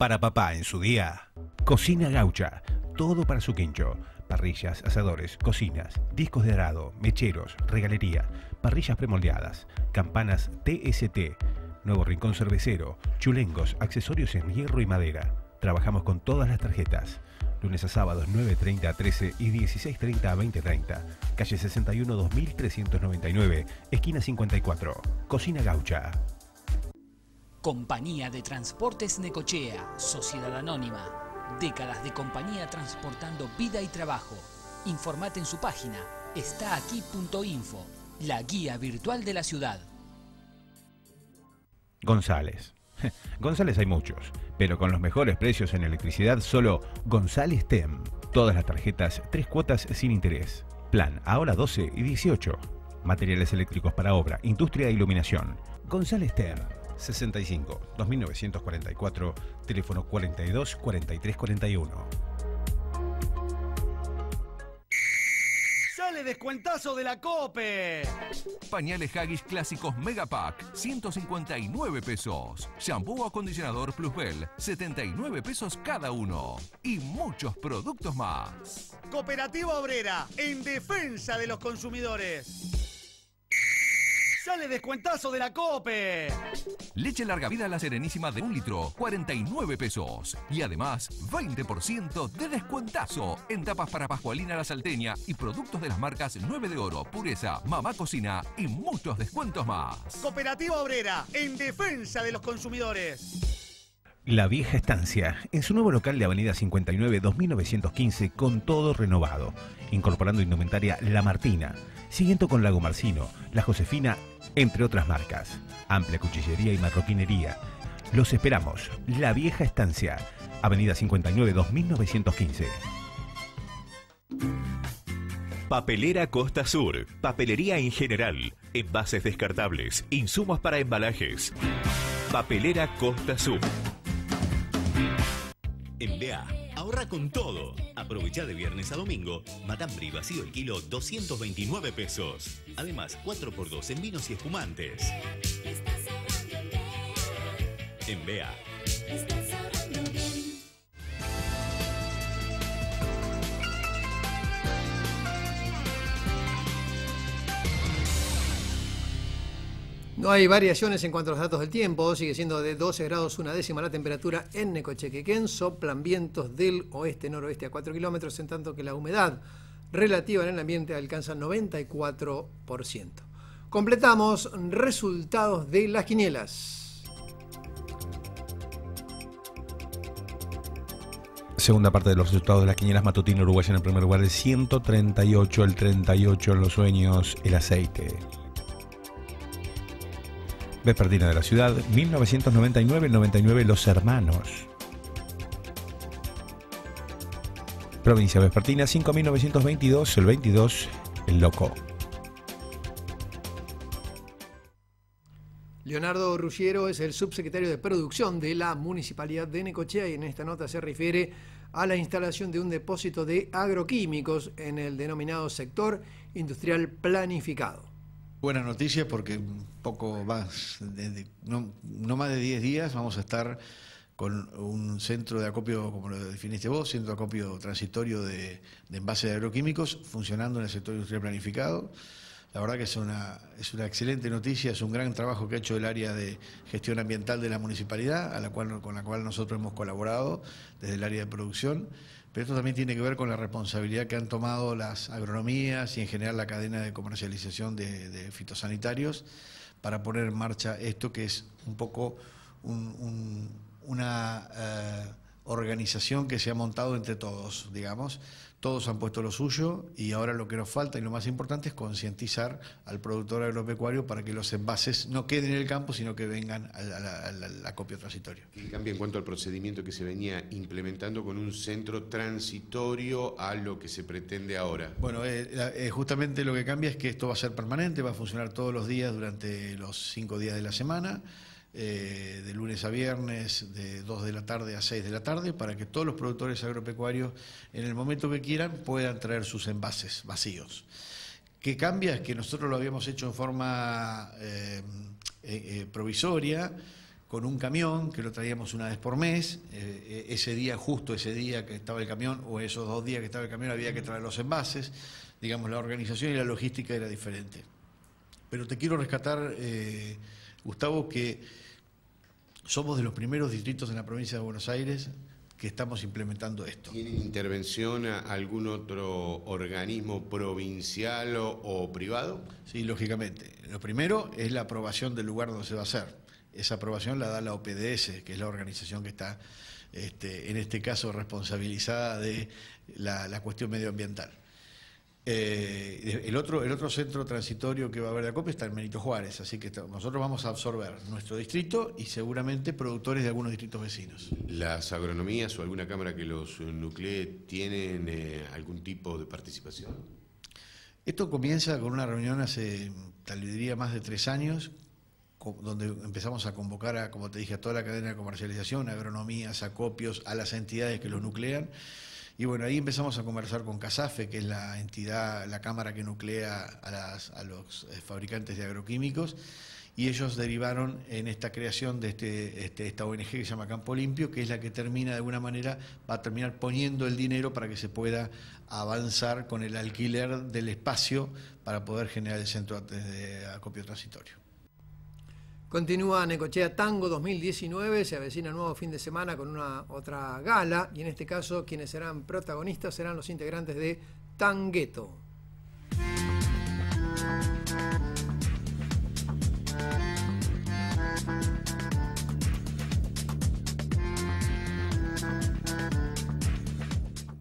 Para papá en su día. Cocina Gaucha, todo para su quincho. Parrillas, asadores, cocinas, discos de arado, mecheros, regalería, parrillas premoldeadas, campanas TST, nuevo rincón cervecero, chulengos, accesorios en hierro y madera. Trabajamos con todas las tarjetas. Lunes a sábados 9.30 a 13 y 16.30 a 20.30. Calle 61 2399, esquina 54. Cocina Gaucha. Compañía de Transportes Necochea, Sociedad Anónima. Décadas de compañía transportando vida y trabajo. Informate en su página estaaquí.info, la guía virtual de la ciudad. González. González hay muchos, pero con los mejores precios en electricidad solo González TEM. Todas las tarjetas, tres cuotas sin interés. Plan ahora 12 y 18. Materiales eléctricos para obra, industria e iluminación. González TEM. 65 2944, teléfono 42 43 41. ¡Sale descuentazo de la COPE! Pañales Haggis clásicos Megapack, 159 pesos. Shampoo acondicionador Plusbel, 79 pesos cada uno. Y muchos productos más. Cooperativa Obrera, en defensa de los consumidores. ¡Sale descuentazo de la COPE! Leche larga vida La Serenísima de un litro, 49 pesos. Y además, 20% de descuentazo en tapas para Pascualina La Salteña y productos de las marcas 9 de Oro, Pureza, Mamá Cocina y muchos descuentos más. Cooperativa Obrera, en defensa de los consumidores. La Vieja Estancia, en su nuevo local de Avenida 59 2915 con todo renovado, incorporando indumentaria La Martina, siguiendo con Lago Marcino, La Josefina, entre otras marcas. Amplia cuchillería y marroquinería. Los esperamos. La Vieja Estancia, Avenida 59 2915. Papelera Costa Sur, papelería en general, envases descartables, insumos para embalajes. Papelera Costa Sur. En BA, ahorra con todo. Aprovecha de viernes a domingo. Matambri vacío el kilo 229 pesos. Además, 4x2 en vinos y espumantes. En BA. No hay variaciones en cuanto a los datos del tiempo, sigue siendo de 12 grados una décima la temperatura en Necochequequén, soplan vientos del oeste-noroeste a 4 kilómetros, en tanto que la humedad relativa en el ambiente alcanza 94%. Completamos resultados de las quinielas. Segunda parte de los resultados de las quinielas matutino Uruguay en el primer lugar, el 138, el 38 en los sueños, el aceite. Vespertina de la ciudad, 1999, el 99 Los Hermanos. Provincia Vespertina, 5922, el 22 El Loco. Leonardo Ruggiero es el subsecretario de Producción de la Municipalidad de Necochea y en esta nota se refiere a la instalación de un depósito de agroquímicos en el denominado sector industrial planificado. Buena noticia porque poco más, no, no, más de 10 días vamos a estar con un centro de acopio, como lo definiste vos, centro de acopio transitorio de, de envase de agroquímicos funcionando en el sector industrial planificado. La verdad que es una, es una excelente noticia, es un gran trabajo que ha hecho el área de gestión ambiental de la municipalidad, a la cual, con la cual nosotros hemos colaborado desde el área de producción. Pero esto también tiene que ver con la responsabilidad que han tomado las agronomías y en general la cadena de comercialización de fitosanitarios para poner en marcha esto que es un poco un, un, una eh, organización que se ha montado entre todos, digamos. Todos han puesto lo suyo y ahora lo que nos falta y lo más importante es concientizar al productor agropecuario para que los envases no queden en el campo, sino que vengan al, al, al, al acopio transitorio. ¿Qué cambia en cuanto al procedimiento que se venía implementando con un centro transitorio a lo que se pretende ahora? Bueno, eh, eh, justamente lo que cambia es que esto va a ser permanente, va a funcionar todos los días durante los cinco días de la semana. Eh, de lunes a viernes, de 2 de la tarde a 6 de la tarde, para que todos los productores agropecuarios, en el momento que quieran, puedan traer sus envases vacíos. ¿Qué cambia? Es que nosotros lo habíamos hecho en forma eh, eh, provisoria, con un camión que lo traíamos una vez por mes. Eh, ese día, justo ese día que estaba el camión, o esos dos días que estaba el camión, había que traer los envases. Digamos, la organización y la logística era diferente. Pero te quiero rescatar, eh, Gustavo, que somos de los primeros distritos en la provincia de Buenos Aires que estamos implementando esto. ¿Tiene intervención a algún otro organismo provincial o, o, privado? Sí, lógicamente. Lo primero es la aprobación del lugar donde se va a hacer. Esa aprobación la da la OPDS, que es la organización que está, este, en este caso, responsabilizada de la, la cuestión medioambiental. Eh, el, otro, el otro centro transitorio que va a haber de acopio está en Benito Juárez, así que nosotros vamos a absorber nuestro distrito y seguramente productores de algunos distritos vecinos. ¿Las agronomías o alguna cámara que los nuclee tienen eh, algún tipo de participación? Esto comienza con una reunión hace, tal vez diría, más de tres años, donde empezamos a convocar, a, como te dije, a toda la cadena de comercialización, agronomías, acopios, a las entidades que los nuclean. Y bueno, ahí empezamos a conversar con CASAFE, que es la entidad, la cámara que nuclea a, los eh, fabricantes de agroquímicos, y ellos derivaron en esta creación de este, este, esta ONG que se llama Campo Limpio, que es la que termina de alguna manera, va a terminar poniendo el dinero para que se pueda avanzar con el alquiler del espacio para poder generar el centro de acopio transitorio. Continúa Necochea Tango 2019, se avecina nuevo fin de semana con una otra gala y en este caso quienes serán protagonistas serán los integrantes de Tangueto.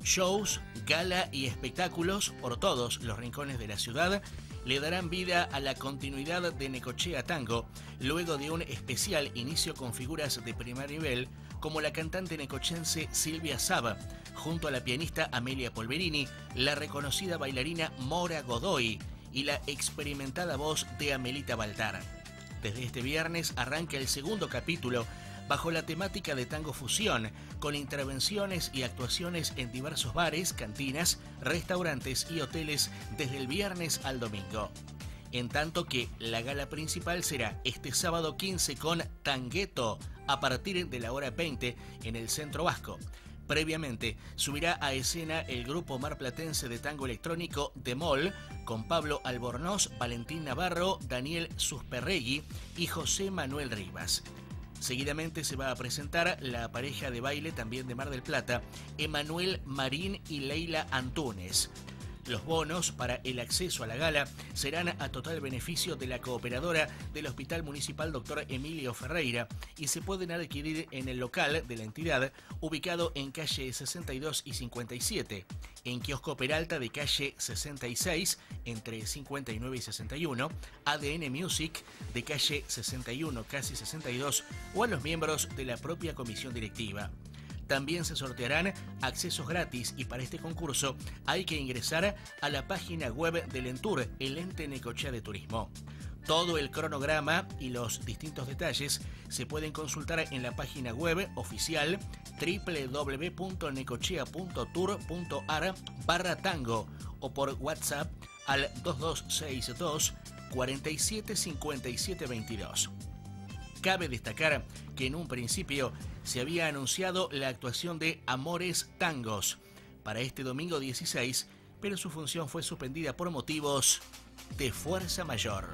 Shows, gala y espectáculos por todos los rincones de la ciudad le darán vida a la continuidad de Necochea Tango, luego de un especial inicio con figuras de primer nivel como la cantante necochense Silvia Saba, junto a la pianista Amelia Polverini, la reconocida bailarina Mora Godoy y la experimentada voz de Amelita Baltar. Desde este viernes arranca el segundo capítulo bajo la temática de Tango Fusión, con intervenciones y actuaciones en diversos bares, cantinas, restaurantes y hoteles desde el viernes al domingo. En tanto que la gala principal será este sábado 15 con Tangueto a partir de la hora 20 en el Centro Vasco. Previamente, subirá a escena el grupo marplatense de tango electrónico The Mall, con Pablo Albornoz, Valentín Navarro, Daniel Susperregui y José Manuel Rivas. Seguidamente se va a presentar la pareja de baile también de Mar del Plata, Emanuel Marín y Leila Antunes. Los bonos para el acceso a la gala serán a total beneficio de la cooperadora del Hospital Municipal Dr. Emilio Ferreira y se pueden adquirir en el local de la entidad ubicado en calle 62 y 57, en Kiosco Peralta de calle 66 entre 59 y 61, ADN Music de calle 61 casi 62 o a los miembros de la propia comisión directiva. También se sortearán accesos gratis y para este concurso hay que ingresar a la página web del Entur, el ente Necochea de Turismo. Todo el cronograma y los distintos detalles se pueden consultar en la página web oficial www.necochea.tour.ar barra tango o por WhatsApp al 2262 47 22. Cabe destacar que en un principio se había anunciado la actuación de Amores Tangos para este domingo 16, pero su función fue suspendida por motivos de fuerza mayor.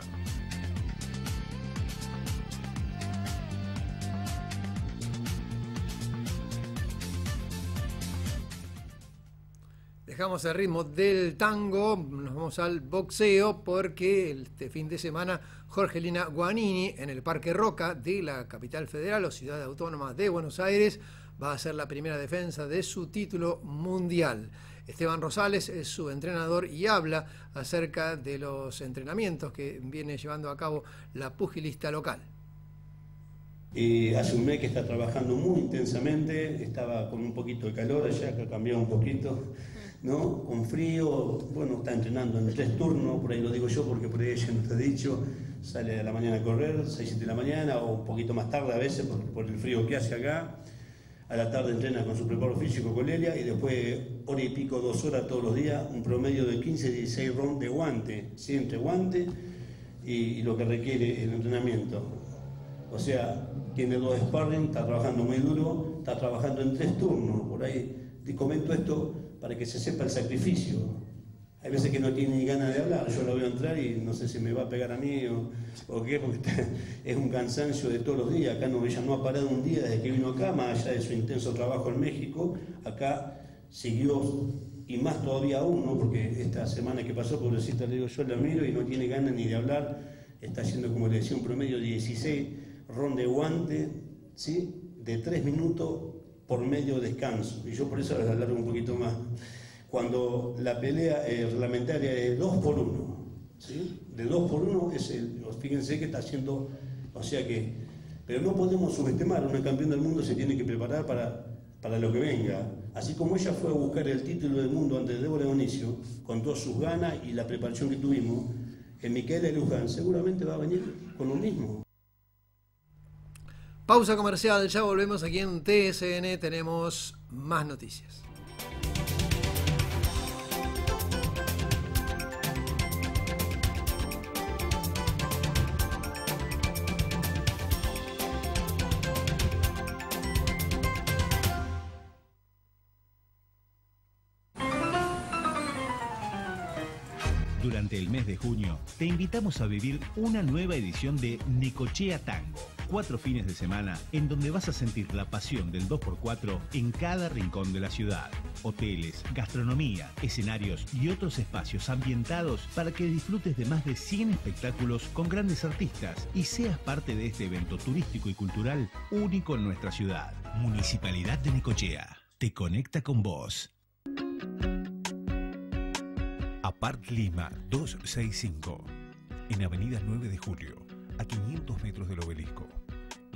Dejamos el ritmo del tango, nos vamos al boxeo porque este fin de semana Jorgelina Guanini en el Parque Roca de la capital federal o ciudad autónoma de Buenos Aires va a ser la primera defensa de su título mundial. Esteban Rosales es su entrenador y habla acerca de los entrenamientos que viene llevando a cabo la pugilista local. mes que está trabajando muy intensamente, estaba con un poquito de calor allá, que ha cambiado un poquito, ¿no? Con frío, bueno, está entrenando en tres turnos, por ahí lo digo yo porque por ahí ella no está dicho, sale a la mañana a correr, 6, 7 de la mañana o un poquito más tarde a veces por, el frío que hace acá. A la tarde entrena con su preparo físico con Lelia y después hora y pico, dos horas todos los días, un promedio de 15, 16 rounds de guante, siempre guante y, lo que requiere el entrenamiento. O sea, tiene dos sparring, está trabajando muy duro, está trabajando en tres turnos. Por ahí te comento esto para que se sepa el sacrificio. Hay veces que no tiene ni ganas de hablar, yo lo veo entrar y no sé si me va a pegar a mí o, qué, porque es un cansancio de todos los días. Acá no, ella no ha parado un día desde que vino acá, más allá de su intenso trabajo en México. Acá siguió, y más todavía aún, ¿no? porque esta semana que pasó, pobrecita, le digo, yo la miro y no tiene ganas ni de hablar. Está haciendo, como le decía, un promedio de 16 ronde de guante, ¿sí? de 3 minutos por medio descanso. Y yo por eso les alargo un poquito más cuando la pelea eh, reglamentaria es 2 por 1. ¿sí? De 2 por 1 es el, fíjense que está haciendo, o sea que, pero no podemos subestimar, una campeón del mundo se tiene que preparar para, para lo que venga. Así como ella fue a buscar el título del mundo ante Débora Bonicio, con todas sus ganas y la preparación que tuvimos, en Miquel Luján seguramente va a venir con lo mismo. Pausa comercial, ya volvemos aquí en TSN, tenemos más noticias. Te invitamos a vivir una nueva edición de Necochea Tango. Cuatro fines de semana en donde vas a sentir la pasión del 2x4 en cada rincón de la ciudad. Hoteles, gastronomía, escenarios y otros espacios ambientados para que disfrutes de más de 100 espectáculos con grandes artistas y seas parte de este evento turístico y cultural único en nuestra ciudad. Municipalidad de Necochea. Te conecta con vos. Apart Lima 265, en Avenida 9 de Julio, a 500 metros del obelisco.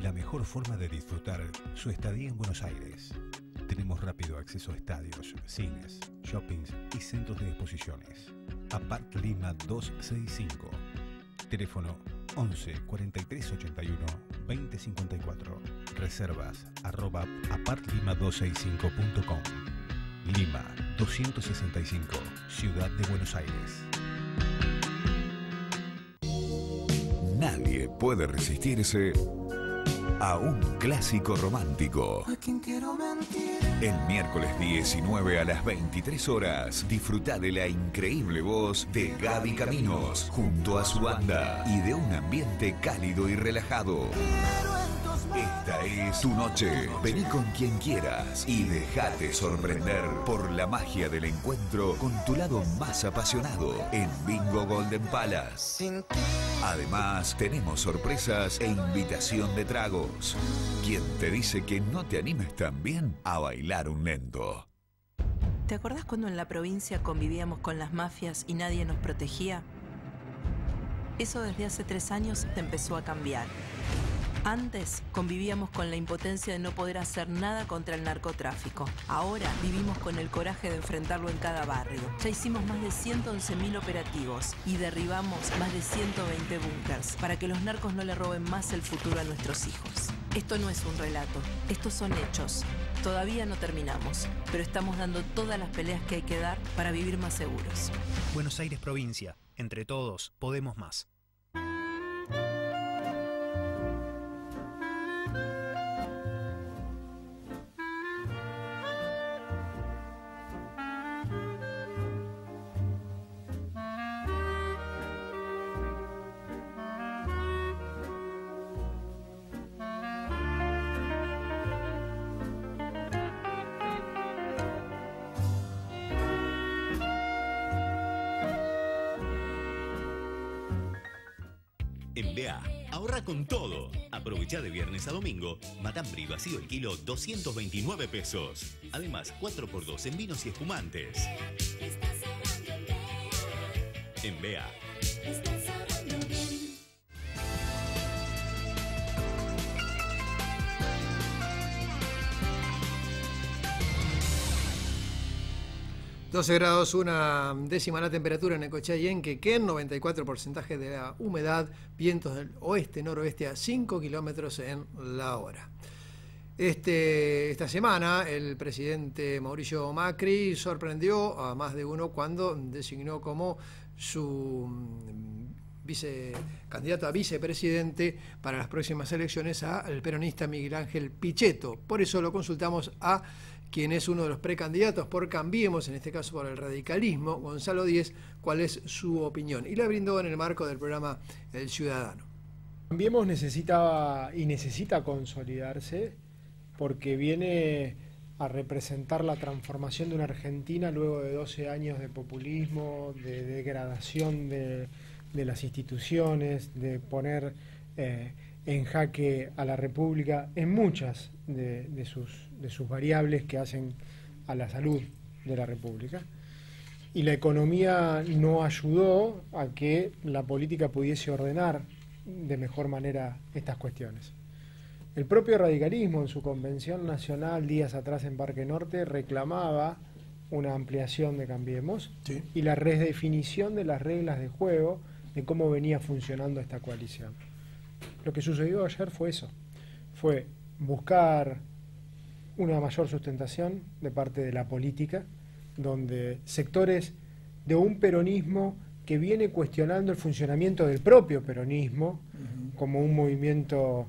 La mejor forma de disfrutar su estadía en Buenos Aires. Tenemos rápido acceso a estadios, cines, shoppings y centros de exposiciones. Apart Lima 265. Teléfono 11 43 81 20 54. Reservas arroba apartlima265.com. Lima 265, Ciudad de Buenos Aires. Nadie puede resistirse a un clásico romántico. El miércoles 19 a las 23 horas, disfruta de la increíble voz de Gaby Caminos junto a su banda y de un ambiente cálido y relajado. Esta es tu noche. Vení con quien quieras y déjate sorprender por la magia del encuentro con tu lado más apasionado en Bingo Golden Palace. Además, tenemos sorpresas e invitación de tragos. ¿Quién te dice que no te animes también a bailar un lento? ¿Te acordás cuando en la provincia convivíamos con las mafias y nadie nos protegía? Eso desde hace tres años empezó a cambiar. Antes convivíamos con la impotencia de no poder hacer nada contra el narcotráfico. Ahora vivimos con el coraje de enfrentarlo en cada barrio. Ya hicimos más de 111.000 operativos y derribamos más de 120 búnkers para que los narcos no le roben más el futuro a nuestros hijos. Esto no es un relato, estos son hechos. Todavía no terminamos, pero estamos dando todas las peleas que hay que dar para vivir más seguros. Buenos Aires provincia, entre todos podemos más. Ya de viernes a domingo, Matambri vacío el kilo 229 pesos. Además, 4x2 en vinos y espumantes. En Bea 12 grados, una décima la temperatura en Necochea y en Quequén, 94% de la humedad, vientos del oeste-noroeste a 5 kilómetros en la hora. Este, esta semana el presidente Mauricio Macri sorprendió a más de uno cuando designó como su vice, candidato a vicepresidente para las próximas elecciones al peronista Miguel Ángel Pichetto. Por eso lo consultamos a quien es uno de los precandidatos por Cambiemos, en este caso por el radicalismo, Gonzalo Díez, cuál es su opinión. Y la brindó en el marco del programa El Ciudadano. Cambiemos necesita y necesita consolidarse porque viene a representar la transformación de una Argentina luego de 12 años de populismo, de degradación de, las instituciones, de poner eh, en jaque a la República en muchas de, sus, de sus variables que hacen a la salud de la República. Y la economía no ayudó a que la política pudiese ordenar de mejor manera estas cuestiones. El propio radicalismo en su convención nacional días atrás en Parque Norte reclamaba una ampliación de Cambiemos y la redefinición de las reglas de juego de cómo venía funcionando esta coalición. Lo que sucedió ayer fue eso, fue buscar una mayor sustentación de parte de la política, donde sectores de un peronismo que viene cuestionando el funcionamiento del propio peronismo como un movimiento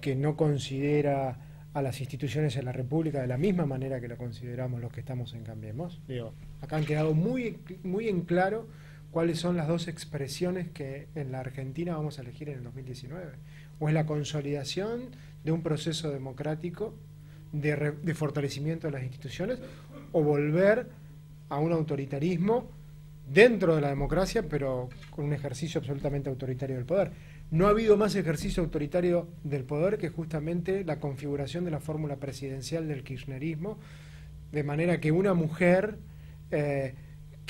que no considera a las instituciones en la República de la misma manera que lo consideramos los que estamos en Cambiemos. Digo, acá han quedado muy, muy en claro cuáles son las dos expresiones que en la Argentina vamos a elegir en el 2019. O es la consolidación de un proceso democrático de, fortalecimiento de las instituciones, o volver a un autoritarismo dentro de la democracia, pero con un ejercicio absolutamente autoritario del poder. No ha habido más ejercicio autoritario del poder que justamente la configuración de la fórmula presidencial del kirchnerismo, de manera que una mujer eh,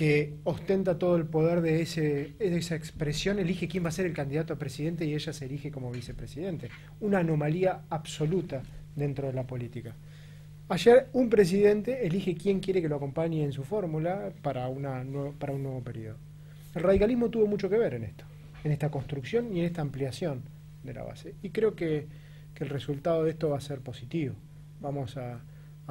que ostenta todo el poder de, ese, de esa expresión elige quién va a ser el candidato a presidente y ella se elige como vicepresidente. Una anomalía absoluta dentro de la política. Ayer un presidente elige quién quiere que lo acompañe en su fórmula para, una, para un nuevo periodo. El radicalismo tuvo mucho que ver en esto en esta construcción y en esta ampliación de la base. Y creo que, el resultado de esto va a ser positivo. Vamos a,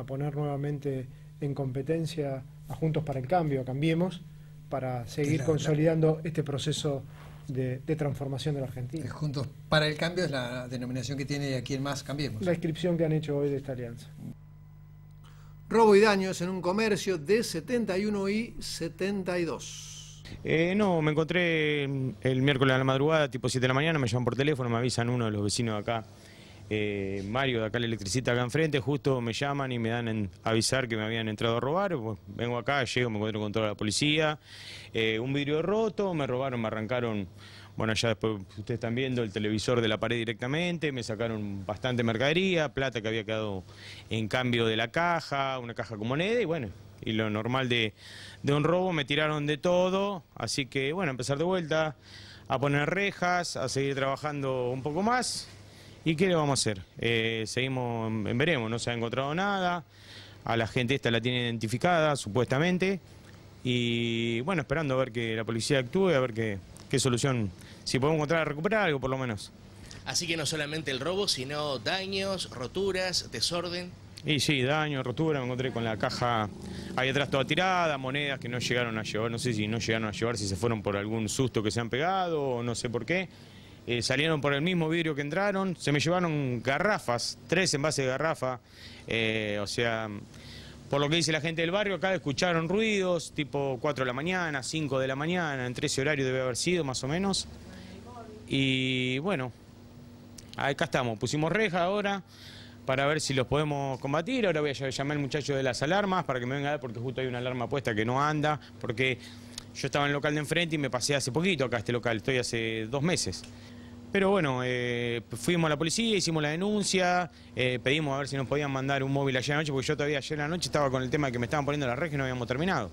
poner nuevamente en competencia a Juntos para el Cambio, Cambiemos, para seguir consolidando este proceso de, transformación de la Argentina. Juntos para el Cambio es la denominación que tiene aquí en más Cambiemos. La inscripción que han hecho hoy de esta alianza. Robo y daños en un comercio de 71 y 72. Eh, no, me encontré el miércoles a la madrugada, tipo 7 de la mañana, me llaman por teléfono, me avisan uno de los vecinos de acá, eh, Mario de acá, el electricista acá enfrente, justo me llaman y me dan en avisar que me habían entrado a robar. Pues, vengo acá, llego, me encuentro con toda la policía, eh, un vidrio roto, me robaron, me arrancaron, bueno, ya después ustedes están viendo el televisor de la pared directamente, me sacaron bastante mercadería, plata que había quedado en cambio de la caja, una caja con moneda y bueno, y lo normal de, un robo, me tiraron de todo, así que bueno, empezar de vuelta, a poner rejas, a seguir trabajando un poco más. ¿Y qué le vamos a hacer? Eh, seguimos en veremos, no se ha encontrado nada, a la gente esta la tiene identificada supuestamente, y bueno, esperando a ver que la policía actúe, a ver qué, qué solución, si podemos encontrar, recuperar algo por lo menos. Así que no solamente el robo, sino daños, roturas, desorden. Y sí, daño, rotura, me encontré con la caja ahí atrás toda tirada, monedas que no llegaron a llevar, no sé si no llegaron a llevar, si se fueron por algún susto que se han pegado o no sé por qué. Eh, salieron por el mismo vidrio que entraron, se me llevaron garrafas, tres envases de garrafa, eh, o sea, por lo que dice la gente del barrio, acá escucharon ruidos, tipo 4 de la mañana, 5 de la mañana, entre ese horario debe haber sido más o menos. Y bueno, acá estamos, pusimos reja ahora para ver si los podemos combatir. Ahora voy a llamar al muchacho de las alarmas para que me venga a ver porque justo hay una alarma puesta que no anda, porque yo estaba en el local de enfrente y me pasé hace poquito acá a este local, estoy hace dos meses. Pero bueno, eh, fuimos a la policía, hicimos la denuncia, eh, pedimos a ver si nos podían mandar un móvil ayer anoche, porque yo todavía ayer en la noche estaba con el tema de que me estaban poniendo la red que no habíamos terminado.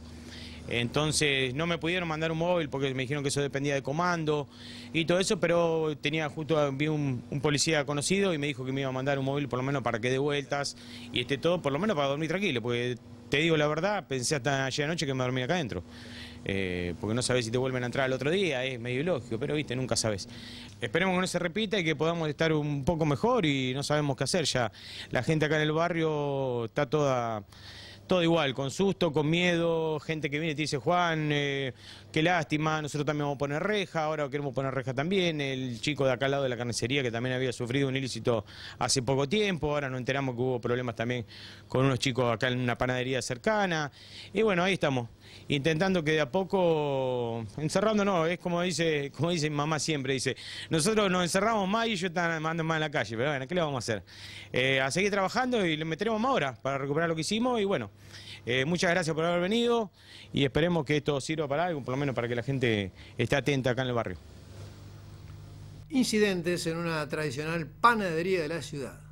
Entonces no me pudieron mandar un móvil porque me dijeron que eso dependía de comando y todo eso, pero tenía justo vi un, policía conocido y me dijo que me iba a mandar un móvil por lo menos para que dé vueltas y esté todo, por lo menos para dormir tranquilo, porque te digo la verdad, pensé hasta ayer anoche que me dormía acá adentro. Eh, porque no sabes si te vuelven a entrar al otro día, es medio lógico, pero viste, nunca sabes. Esperemos que no se repita y que podamos estar un poco mejor y no sabemos qué hacer ya. La gente acá en el barrio está toda todo igual, con susto, con miedo, gente que viene y te dice, Juan, eh, qué lástima, nosotros también vamos a poner reja, ahora queremos poner reja también, el chico de acá al lado de la carnicería que también había sufrido un ilícito hace poco tiempo, ahora nos enteramos que hubo problemas también con unos chicos acá en una panadería cercana, y bueno, ahí estamos, intentando que de a poco, encerrándonos, es como dice, como dice mi mamá siempre, dice, nosotros nos encerramos más y ellos están mandando más en la calle, pero bueno, ¿qué le vamos a hacer? Eh, a seguir trabajando y le meteremos más horas para recuperar lo que hicimos y bueno, eh, muchas gracias por haber venido y esperemos que esto sirva para algo, por lo menos para que la gente esté atenta acá en el barrio. Incidentes en una tradicional panadería de la ciudad.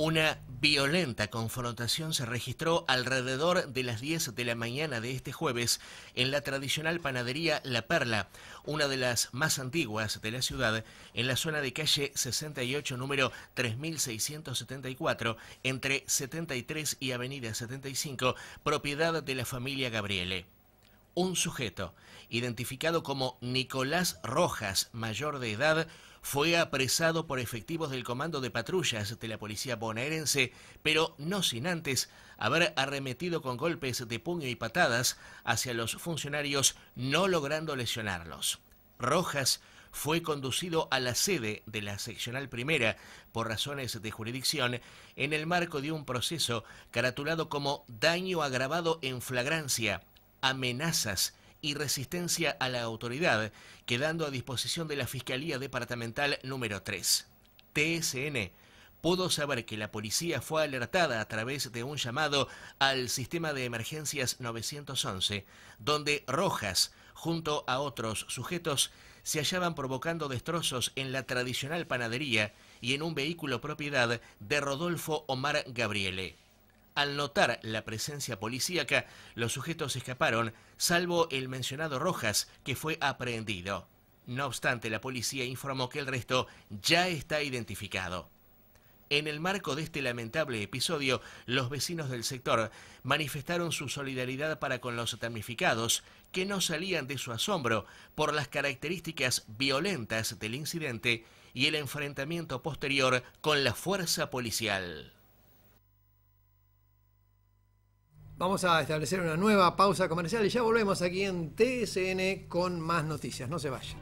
Una violenta confrontación se registró alrededor de las 10 de la mañana de este jueves en la tradicional panadería La Perla, una de las más antiguas de la ciudad, en la zona de calle 68, número 3674, entre 73 y avenida 75, propiedad de la familia Gabriele. Un sujeto, identificado como Nicolás Rojas, mayor de edad, fue apresado por efectivos del Comando de Patrullas de la Policía bonaerense, pero no sin antes haber arremetido con golpes de puño y patadas hacia los funcionarios, no logrando lesionarlos. Rojas fue conducido a la sede de la seccional primera por razones de jurisdicción en el marco de un proceso caratulado como daño agravado en flagrancia, amenazas y resistencia a la autoridad, quedando a disposición de la Fiscalía Departamental número 3. TSN pudo saber que la policía fue alertada a través de un llamado al sistema de emergencias 911, donde Rojas, junto a otros sujetos, se hallaban provocando destrozos en la tradicional panadería y en un vehículo propiedad de Rodolfo Omar Gabriele. Al notar la presencia policíaca, los sujetos escaparon, salvo el mencionado Rojas, que fue aprehendido. No obstante, la policía informó que el resto ya está identificado. En el marco de este lamentable episodio, los vecinos del sector manifestaron su solidaridad para con los damnificados, que no salían de su asombro por las características violentas del incidente y el enfrentamiento posterior con la fuerza policial. Vamos a establecer una nueva pausa comercial y ya volvemos aquí en TSN con más noticias. No se vayan.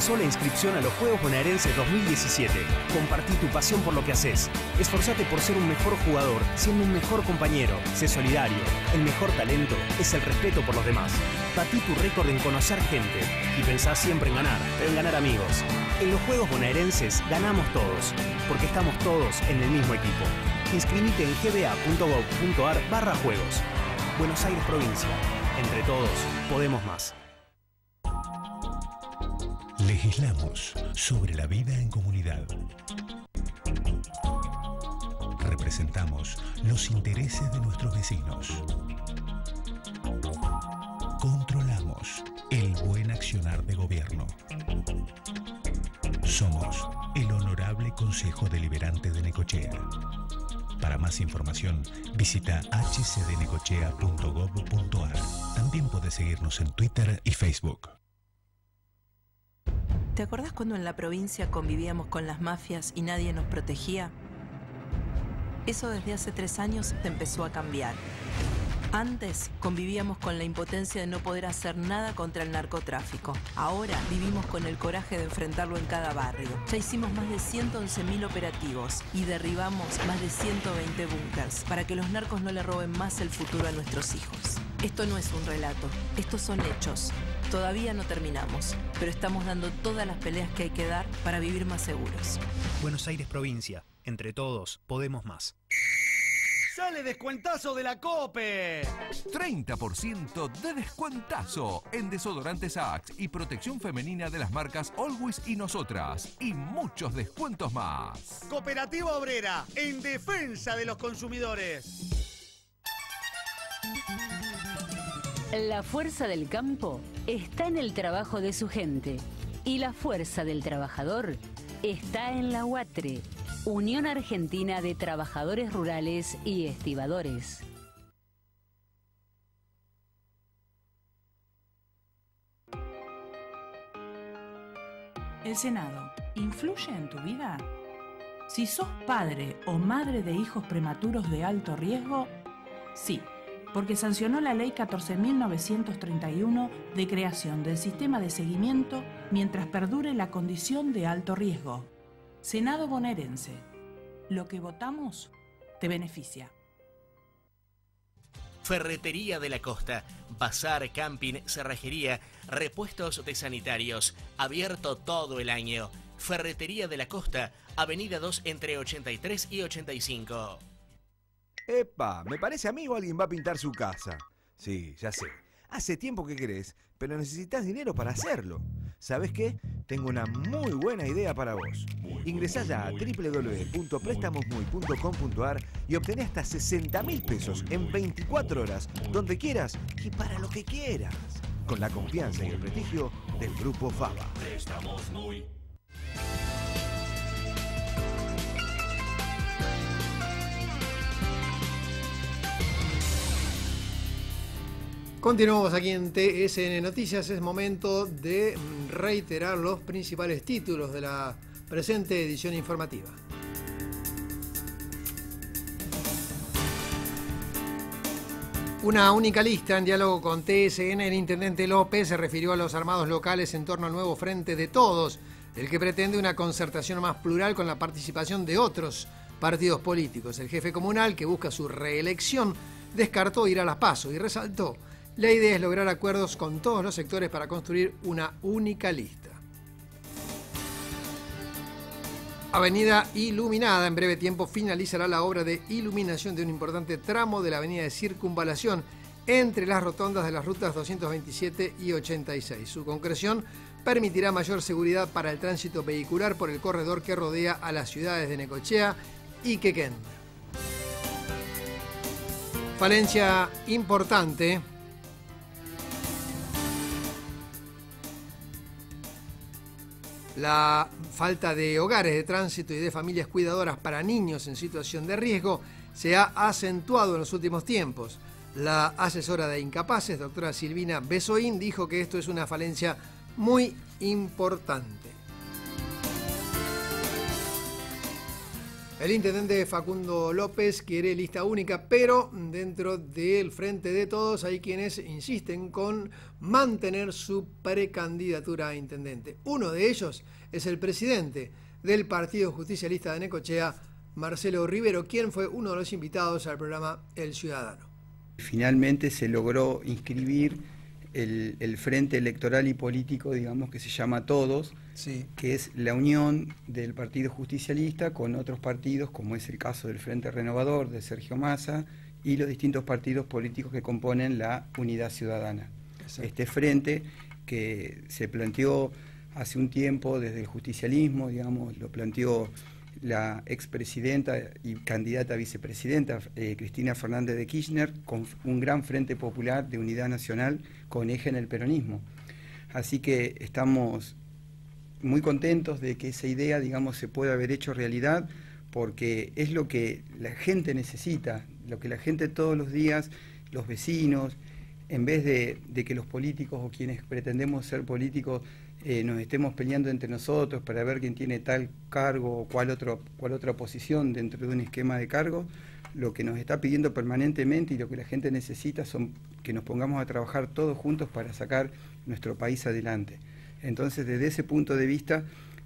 Comenzó la inscripción a los Juegos Bonaerenses 2017. Compartí tu pasión por lo que haces. Esforzate por ser un mejor jugador, siendo un mejor compañero. Sé solidario. El mejor talento es el respeto por los demás. Batí tu récord en conocer gente. Y pensás siempre en ganar, en ganar amigos. En los Juegos Bonaerenses ganamos todos, porque estamos todos en el mismo equipo. Inscribite en gba.gov.ar barra juegos. Buenos Aires Provincia. Entre todos, podemos más. Legislamos sobre la vida en comunidad. Representamos los intereses de nuestros vecinos. Controlamos el buen accionar de gobierno. Somos el Honorable Consejo Deliberante de Necochea. Para más información, visita hcdnecochea.gov.ar. También puedes seguirnos en Twitter y Facebook. ¿Te acordás cuando en la provincia convivíamos con las mafias y nadie nos protegía? Eso desde hace tres años empezó a cambiar. Antes convivíamos con la impotencia de no poder hacer nada contra el narcotráfico. Ahora vivimos con el coraje de enfrentarlo en cada barrio. Ya hicimos más de 111.000 operativos y derribamos más de 120 búnkers para que los narcos no le roben más el futuro a nuestros hijos. Esto no es un relato, estos son hechos. Todavía no terminamos, pero estamos dando todas las peleas que hay que dar para vivir más seguros. Buenos Aires Provincia. Entre todos, podemos más. ¡Sale descuentazo de la COPE! 30% de descuentazo en desodorantes Axe y protección femenina de las marcas Always y Nosotras. Y muchos descuentos más. Cooperativa Obrera, en defensa de los consumidores. La fuerza del campo está en el trabajo de su gente y la fuerza del trabajador está en la UATRE. Unión Argentina de Trabajadores Rurales y Estibadores. ¿El Senado influye en tu vida? Si sos padre o madre de hijos prematuros de alto riesgo, sí, porque sancionó la Ley 14.931 de creación del sistema de seguimiento mientras perdure la condición de alto riesgo. Senado bonaerense. Lo que votamos te beneficia. Ferretería de la Costa, bazar, camping, cerrajería, repuestos de sanitarios, abierto todo el año. Ferretería de la Costa, Avenida 2 entre 83 y 85. Epa, me parece a mí o alguien va a pintar su casa. Sí, ya sé. Hace tiempo que querés, pero necesitas dinero para hacerlo. ¿Sabes qué? Tengo una muy buena idea para vos. Ingresá ya a www.prestamosmuy.com.ar y obtené hasta 60 mil pesos en 24 horas, donde quieras y para lo que quieras. Con la confianza y el prestigio del Grupo Fava. muy. Continuamos aquí en TSN Noticias. Es momento de reiterar los principales títulos de la presente edición informativa. Una única lista en diálogo con TSN, el intendente López se refirió a los armados locales en torno al nuevo Frente de Todos, el que pretende una concertación más plural con la participación de otros partidos políticos. El jefe comunal, que busca su reelección, descartó ir a las pasos y resaltó la idea es lograr acuerdos con todos los sectores para construir una única lista. Avenida Iluminada. En breve tiempo finalizará la obra de iluminación de un importante tramo de la avenida de Circunvalación entre las rotondas de las rutas 227 y 86. Su concreción permitirá mayor seguridad para el tránsito vehicular por el corredor que rodea a las ciudades de Necochea y Quequén. Falencia importante La falta de hogares de tránsito y de familias cuidadoras para niños en situación de riesgo se ha acentuado en los últimos tiempos. La asesora de incapaces, doctora Silvina Besoín, dijo que esto es una falencia muy importante. El intendente Facundo López quiere lista única, pero dentro del frente de todos hay quienes insisten con mantener su precandidatura a intendente. Uno de ellos es el presidente del Partido Justicialista de Necochea, Marcelo Rivero, quien fue uno de los invitados al programa El Ciudadano. Finalmente se logró inscribir el, frente electoral y político, digamos, que se llama Todos, que es la unión del Partido Justicialista con otros partidos, como es el caso del Frente Renovador de Sergio Massa y los distintos partidos políticos que componen la Unidad Ciudadana. Este frente que se planteó hace un tiempo desde el justicialismo, digamos, lo planteó la expresidenta y candidata a vicepresidenta eh, Cristina Fernández de Kirchner con un gran frente popular de unidad nacional con eje en el peronismo. Así que estamos muy contentos de que esa idea, digamos, se pueda haber hecho realidad porque es lo que la gente necesita, lo que la gente todos los días, los vecinos, en vez de, que los políticos o quienes pretendemos ser políticos eh, nos estemos peleando entre nosotros para ver quién tiene tal cargo o cuál, otro, cuál otra posición dentro de un esquema de cargo, lo que nos está pidiendo permanentemente y lo que la gente necesita son que nos pongamos a trabajar todos juntos para sacar nuestro país adelante. Entonces, desde ese punto de vista,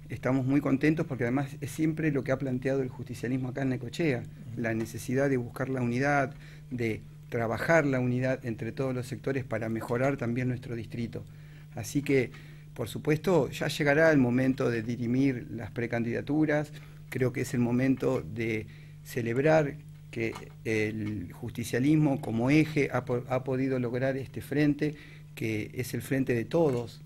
estamos muy contentos porque además es siempre lo que ha planteado el justicialismo acá en Necochea, la necesidad de buscar la unidad, de trabajar la unidad entre todos los sectores para mejorar también nuestro distrito. Así que por supuesto, ya llegará el momento de dirimir las precandidaturas. Creo que es el momento de celebrar que el justicialismo como eje ha, podido lograr este frente, que es el frente de todos,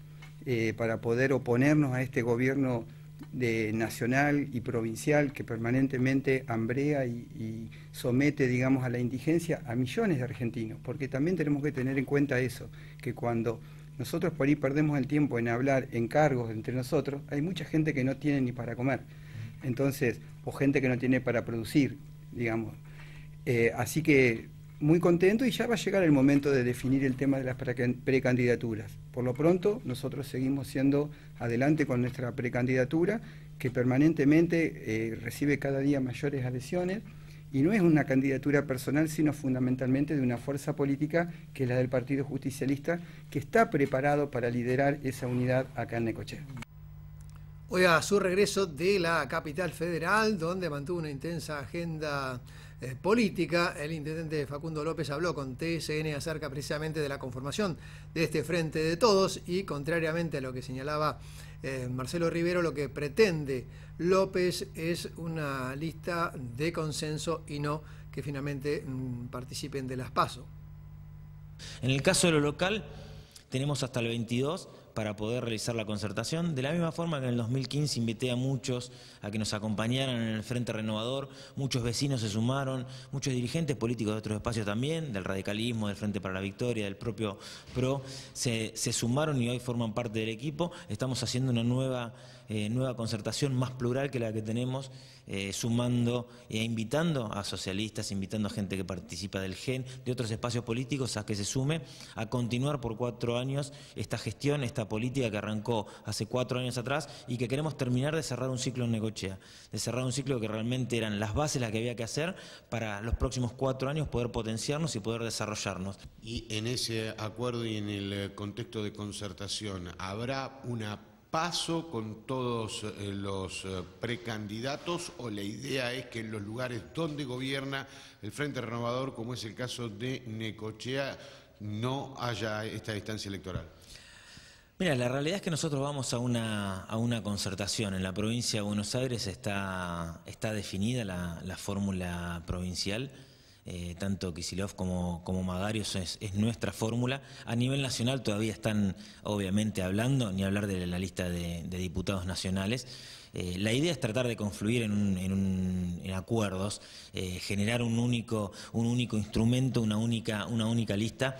eh, para poder oponernos a este gobierno de nacional y provincial que permanentemente hambrea y, somete, digamos, a la indigencia a millones de argentinos, porque también tenemos que tener en cuenta eso, que cuando nosotros por ahí perdemos el tiempo en hablar en cargos entre nosotros, hay mucha gente que no tiene ni para comer. Entonces, o gente que no tiene para producir, digamos. Eh, así que muy contento y ya va a llegar el momento de definir el tema de las precandidaturas. Por lo pronto, nosotros seguimos siendo adelante con nuestra precandidatura, que permanentemente eh, recibe cada día mayores adhesiones y no es una candidatura personal, sino fundamentalmente de una fuerza política que es la del Partido Justicialista, que está preparado para liderar esa unidad acá en Necochea. Hoy a su regreso de la capital federal, donde mantuvo una intensa agenda eh, política, el intendente Facundo López habló con TSN acerca precisamente de la conformación de este Frente de Todos y contrariamente a lo que señalaba eh, Marcelo Rivero, lo que pretende López es una lista de consenso y no que finalmente mm, participen de las PASO. En el caso de lo local, tenemos hasta el 22 para poder realizar la concertación. De la misma forma que en el 2015 invité a muchos a que nos acompañaran en el Frente Renovador, muchos vecinos se sumaron, muchos dirigentes políticos de otros espacios también, del radicalismo, del Frente para la Victoria, del propio PRO, se, se sumaron y hoy forman parte del equipo. Estamos haciendo una nueva eh, nueva concertación más plural que la que tenemos, eh, sumando e invitando a socialistas, invitando a gente que participa del GEN, de otros espacios políticos, a que se sume a continuar por cuatro años esta gestión, esta política que arrancó hace cuatro años atrás y que queremos terminar de cerrar un ciclo en Necochea, de cerrar un ciclo que realmente eran las bases las que había que hacer para los próximos cuatro años poder potenciarnos y poder desarrollarnos. Y en ese acuerdo y en el eh, contexto de concertación, ¿habrá una paso con todos eh, los eh, precandidatos o la idea es que en los lugares donde gobierna el Frente Renovador, como es el caso de Necochea, no haya esta distancia electoral? Mira, la realidad es que nosotros vamos a una, a una concertación. En la provincia de Buenos Aires está, está definida la, la fórmula provincial. Eh, tanto Kisilov como, como Magarios es, nuestra fórmula. A nivel nacional todavía están obviamente hablando, ni hablar de la lista de, diputados nacionales. Eh, la idea es tratar de confluir en, acuerdos, eh, generar un único, un único instrumento, una única, una única lista,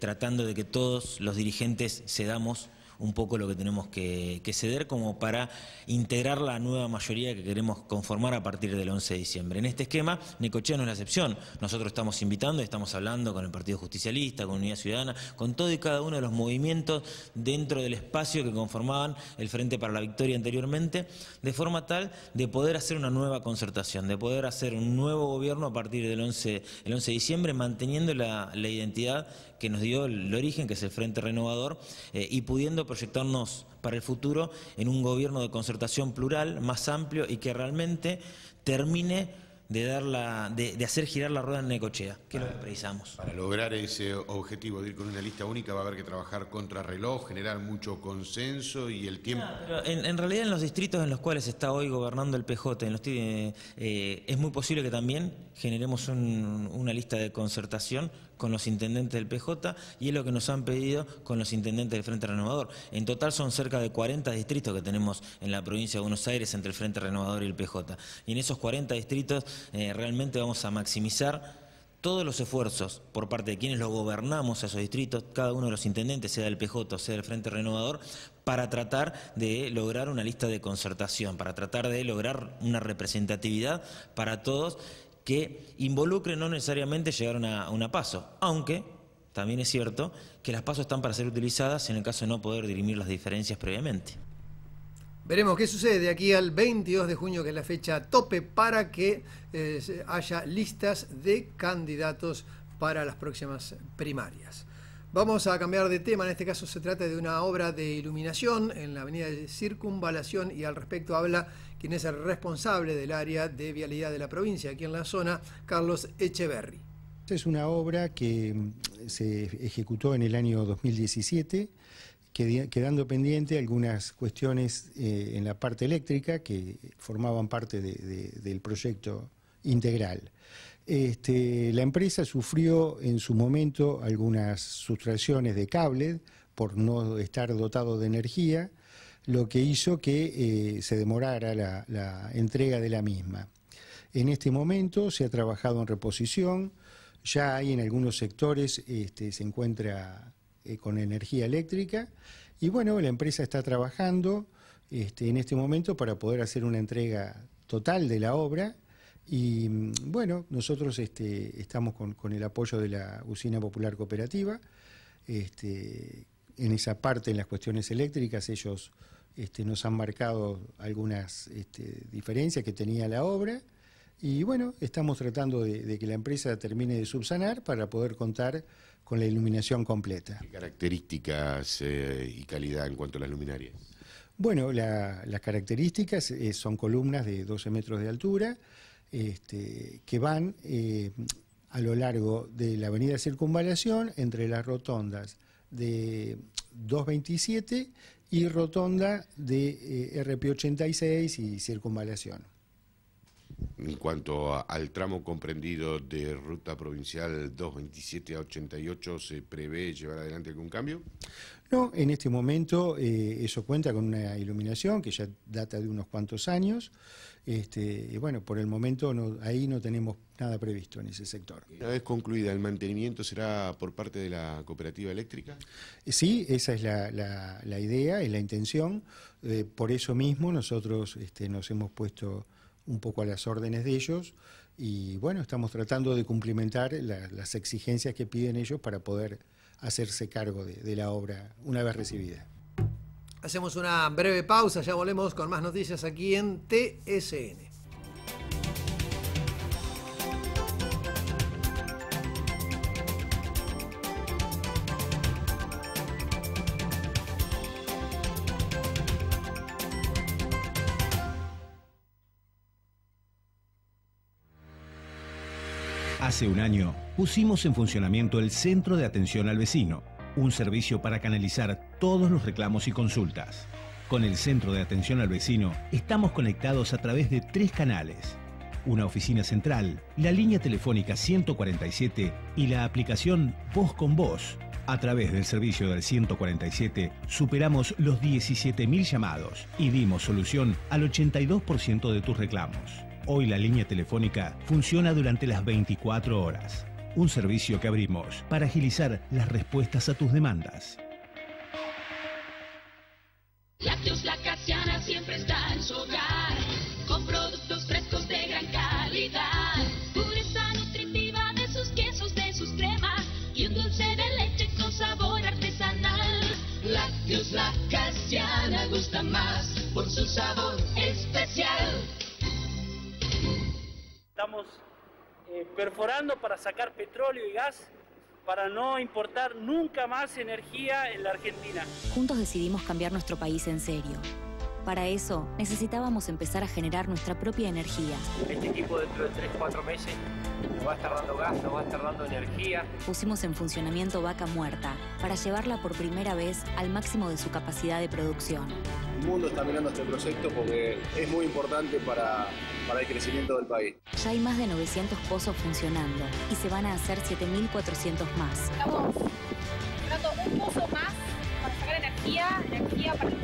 tratando de que todos los dirigentes cedamos un poco lo que tenemos que, ceder como para integrar la nueva mayoría que queremos conformar a partir del 11 de diciembre. En este esquema, Necochea no es la excepción. Nosotros estamos invitando, estamos hablando con el Partido Justicialista, con Unidad Ciudadana, con todo y cada uno de los movimientos dentro del espacio que conformaban el Frente para la Victoria anteriormente, de forma tal de poder hacer una nueva concertación, de poder hacer un nuevo gobierno a partir del 11, el 11 de diciembre, manteniendo la, identidad que nos dio el, origen, que es el Frente Renovador, eh, y pudiendo proyectarnos para el futuro en un gobierno de concertación plural, más amplio y que realmente termine de, dar la, de, hacer girar la rueda en Necochea, que es lo que precisamos. Para lograr ese objetivo de ir con una lista única va a haber que trabajar contra reloj, generar mucho consenso y el tiempo... en, realidad en los distritos en los cuales está hoy gobernando el PJ, en los, eh, eh, es muy posible que también generemos una lista de concertación con los intendentes del PJ y es lo que nos han pedido con los intendentes del Frente Renovador. En total son cerca de 40 distritos que tenemos en la provincia de Buenos Aires entre el Frente Renovador y el PJ. Y en esos 40 distritos eh, realmente vamos a maximizar todos los esfuerzos por parte de quienes lo gobernamos a esos distritos, cada uno de los intendentes, sea del PJ o sea del Frente Renovador, para tratar de lograr una lista de concertación, para tratar de lograr una representatividad para todos que involucren no necesariamente llegar a una, paso, aunque también es cierto que las pasos están para ser utilizadas en el caso de no poder dirimir las diferencias previamente. Veremos qué sucede de aquí al 22 de junio, que es la fecha tope para que eh, haya listas de candidatos para las próximas primarias. Vamos a cambiar de tema, en este caso se trata de una obra de iluminación en la avenida de Circunvalación y al respecto habla quien es el responsable del área de vialidad de la provincia, aquí en la zona, Carlos Echeverry. Es una obra que mm, se ejecutó en el año 2017, quedando pendiente algunas cuestiones eh, en la parte eléctrica que formaban parte del proyecto integral. Este, la empresa sufrió en su momento algunas sustracciones de cable por no estar dotado de energía, lo que hizo que eh, se demorara la, entrega de la misma. En este momento se ha trabajado en reposición, ya hay en algunos sectores, este, se encuentra eh, con energía eléctrica y bueno, la empresa está trabajando este, en este momento para poder hacer una entrega total de la obra. Y mm, bueno, nosotros este, estamos con, el apoyo de la Usina Popular Cooperativa. Este, en esa parte, en las cuestiones eléctricas, ellos este, nos han marcado algunas este, diferencias que tenía la obra. Y bueno, estamos tratando de, que la empresa termine de subsanar para poder contar con la iluminación completa. ¿Qué características eh, y calidad en cuanto a las luminarias? Bueno, las características eh, son columnas de 12 metros de altura este, que van eh, a lo largo de la avenida Circunvalación entre las rotondas de 227 y rotonda de eh, RP86 y Circunvalación. En cuanto al tramo comprendido de ruta provincial 227 a 88, ¿se prevé llevar adelante algún cambio? No, en este momento eh, eso cuenta con una iluminación que ya data de unos cuantos años. Este, y bueno, por el momento ahí no tenemos nada previsto en ese sector. Una vez concluida, ¿el mantenimiento será por parte de la cooperativa eléctrica? Eh, sí, esa es la, idea, es la intención. Eh, por eso mismo nosotros este, nos hemos puesto un poco a las órdenes de ellos y bueno, estamos tratando de cumplimentar las exigencias que piden ellos para poder hacerse cargo de, la obra una vez recibida. Hacemos una breve pausa, ya volvemos con más noticias aquí en TSN. Hace un año pusimos en funcionamiento el Centro de Atención al Vecino, un servicio para canalizar todos los reclamos y consultas. Con el Centro de Atención al Vecino estamos conectados a través de tres canales. Una oficina central, la línea telefónica 147 y la aplicación Voz con Voz. A través del servicio del 147 superamos los 17.000 llamados y dimos solución al 82% de tus reclamos. Hoy la línea telefónica funciona durante las 24 horas. Un servicio que abrimos para agilizar las respuestas a tus demandas. Lácteos La Casiana siempre está en su hogar, con productos frescos de gran calidad, pureza nutritiva de sus quesos, de sus cremas y un dulce de leche con sabor artesanal. Lácteos La Casiana gusta más por su sabor especial. Estamos eh, perforando para sacar petróleo y gas para no importar nunca más energía en la Argentina. Juntos decidimos cambiar nuestro país en serio. Para eso necesitábamos empezar a generar nuestra propia energía. Este equipo dentro de 3-4 meses nos va a estar dando gas, nos va a estar dando energía. Pusimos en funcionamiento Vaca Muerta para llevarla por primera vez al máximo de su capacidad de producción. El mundo está mirando este proyecto porque es muy importante para, para el crecimiento del país. Ya hay más de 900 pozos funcionando y se van a hacer 7.400 más. Estamos dando un pozo más para sacar energía, energía para los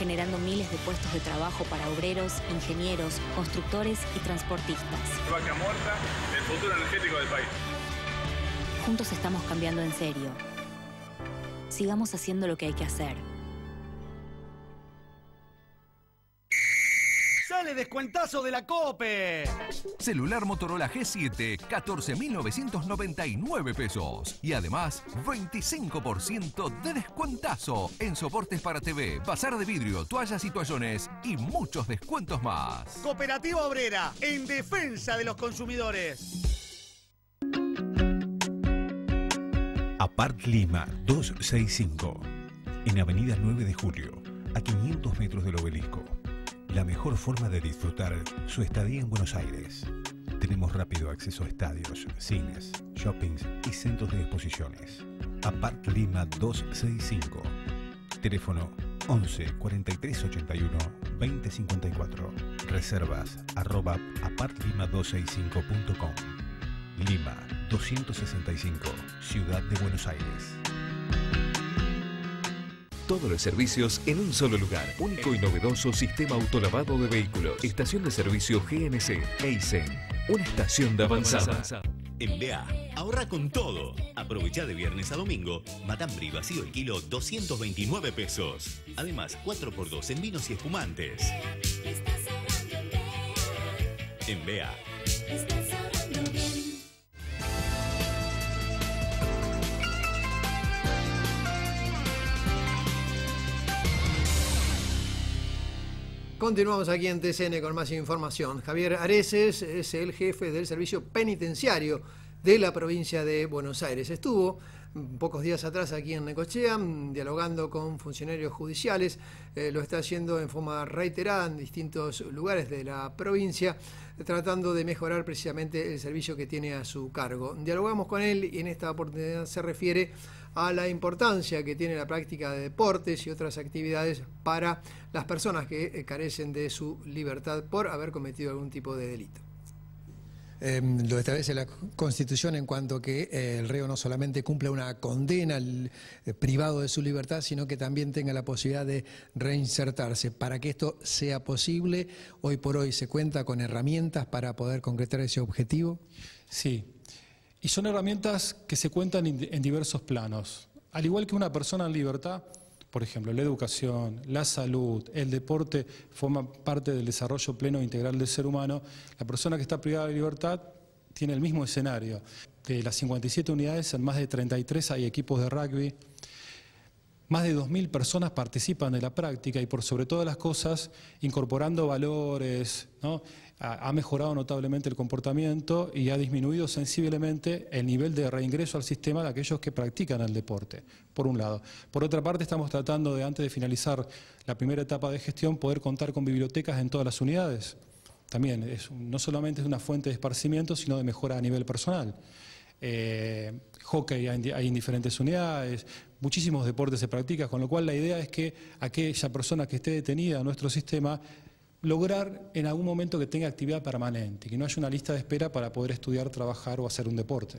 generando miles de puestos de trabajo para obreros, ingenieros, constructores y transportistas. Vaca muerta, el futuro energético del país. Juntos estamos cambiando en serio. Sigamos haciendo lo que hay que hacer. ¡Sale descuentazo de la COPE! Celular Motorola G7, 14.999 pesos. Y además, 25% de descuentazo en soportes para TV, bazar de vidrio, toallas y toallones y muchos descuentos más. Cooperativa Obrera, en defensa de los consumidores. Apart Lima 265, en Avenida 9 de Julio, a 500 metros del obelisco la mejor forma de disfrutar su estadía en Buenos Aires. Tenemos rápido acceso a estadios, cines, shoppings y centros de exposiciones. Apart Lima 265. Teléfono 11 43 81 20 54. Reservas arroba apartlima265.com. Lima 265, Ciudad de Buenos Aires. Todos los servicios en un solo lugar. Único y novedoso sistema autolavado de vehículos. Estación de servicio GNC. Eisen. Una estación de avanzada. En BA Ahorra con todo. Aprovecha de viernes a domingo. Matambri vacío el kilo 229 pesos. Además, 4x2 en vinos y espumantes. En Bea. Continuamos aquí en TCN con más información. Javier Areces es el jefe del servicio penitenciario de la provincia de Buenos Aires. Estuvo pocos días atrás aquí en Necochea, dialogando con funcionarios judiciales. Eh, lo está haciendo en forma reiterada en distintos lugares de la provincia, tratando de mejorar precisamente el servicio que tiene a su cargo. Dialogamos con él y en esta oportunidad se refiere a la importancia que tiene la práctica de deportes y otras actividades para las personas que eh, carecen de su libertad por haber cometido algún tipo de delito. Em, lo establece la Constitución en cuanto a que eh, el reo no solamente cumple una condena al, eh, privado de su libertad, sino que también tenga la posibilidad de reinsertarse. Para que esto sea posible, hoy por hoy se cuenta con herramientas para poder concretar ese objetivo. Sí, y son herramientas que se cuentan en diversos planos. Al igual que una persona en libertad, por ejemplo, la educación, la salud, el deporte forma parte del desarrollo pleno e integral del ser humano. La persona que está privada de libertad tiene el mismo escenario. De las 57 unidades, en más de 33 hay equipos de rugby. Más de 2.000 personas participan de la práctica y por sobre todas las cosas incorporando valores, ha mejorado notablemente el comportamiento y ha disminuido sensiblemente el nivel de reingreso al sistema de aquellos que practican el deporte, por un lado. Por otra parte, estamos tratando de, antes de finalizar la primera etapa de gestión, poder contar con bibliotecas en todas las unidades. También es, no solamente es una fuente de esparcimiento, sino de mejora a nivel personal. Eh, hockey hay, en diferentes unidades, muchísimos deportes se practican, con lo cual la idea es que aquella persona que esté detenida en nuestro sistema lograr en algún momento que tenga actividad permanente, que no haya una lista de espera para poder estudiar, trabajar o hacer un deporte.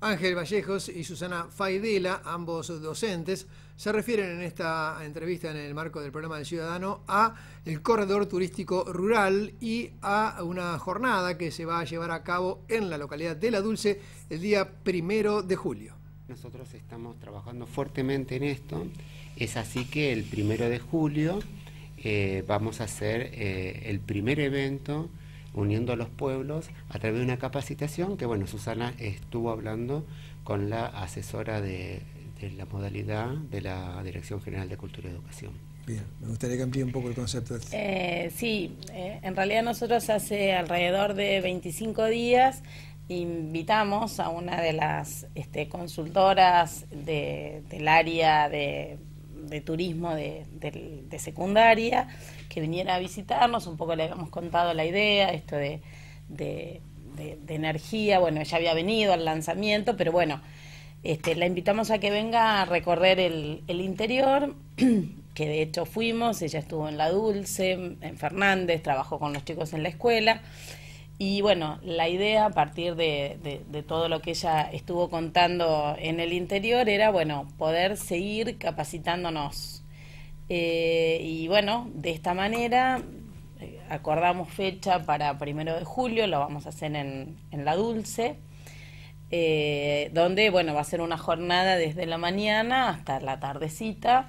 Ángel Vallejos y Susana Faidela, ambos docentes, se refieren en esta entrevista en el marco del programa del Ciudadano a el corredor turístico rural y a una jornada que se va a llevar a cabo en la localidad de La Dulce el día primero de julio. Nosotros estamos trabajando fuertemente en esto, es así que el primero de julio eh, vamos a hacer eh, el primer evento uniendo a los pueblos a través de una capacitación que, bueno, Susana estuvo hablando con la asesora de, la modalidad de la Dirección General de Cultura y Educación. Bien, me gustaría que amplíe un poco el concepto. Eh, sí, en realidad nosotros hace alrededor de 25 días invitamos a una de las este, consultoras del área de de turismo de, secundaria que viniera a visitarnos, un poco le habíamos contado la idea, esto de, de, energía, bueno, ella había venido al lanzamiento, pero bueno, este, la invitamos a que venga a recorrer el, interior, que de hecho fuimos, ella estuvo en La Dulce, en Fernández, trabajó con los chicos en la escuela. Y bueno, la idea a partir de, todo lo que ella estuvo contando en el interior era, bueno, poder seguir capacitándonos. Eh, y bueno, de esta manera eh, acordamos fecha para primero de julio, lo vamos a hacer en, La Dulce, eh, donde, bueno, va a ser una jornada desde la mañana hasta la tardecita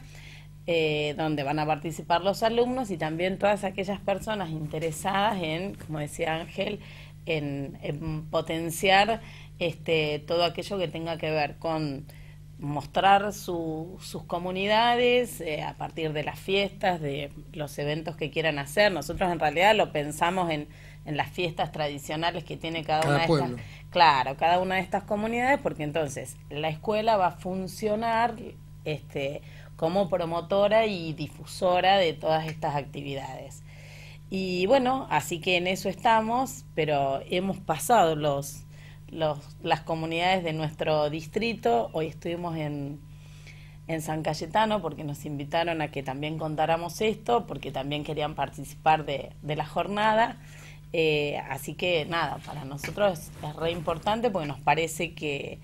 eh, donde van a participar los alumnos y también todas aquellas personas interesadas en, como decía Ángel, en, potenciar este, todo aquello que tenga que ver con mostrar sus comunidades eh, a partir de las fiestas, de los eventos que quieran hacer. Nosotros en realidad lo pensamos en, las fiestas tradicionales que tiene cada, una de estas. Claro, cada una de estas comunidades, porque entonces la escuela va a funcionar este, como promotora y difusora de todas estas actividades. Y bueno, así que en eso estamos, pero hemos pasado los, las comunidades de nuestro distrito. Hoy estuvimos en, en San Cayetano porque nos invitaron a que también contáramos esto, porque también querían participar de, de la jornada. Eh, así que nada, para nosotros es, es re importante porque nos parece que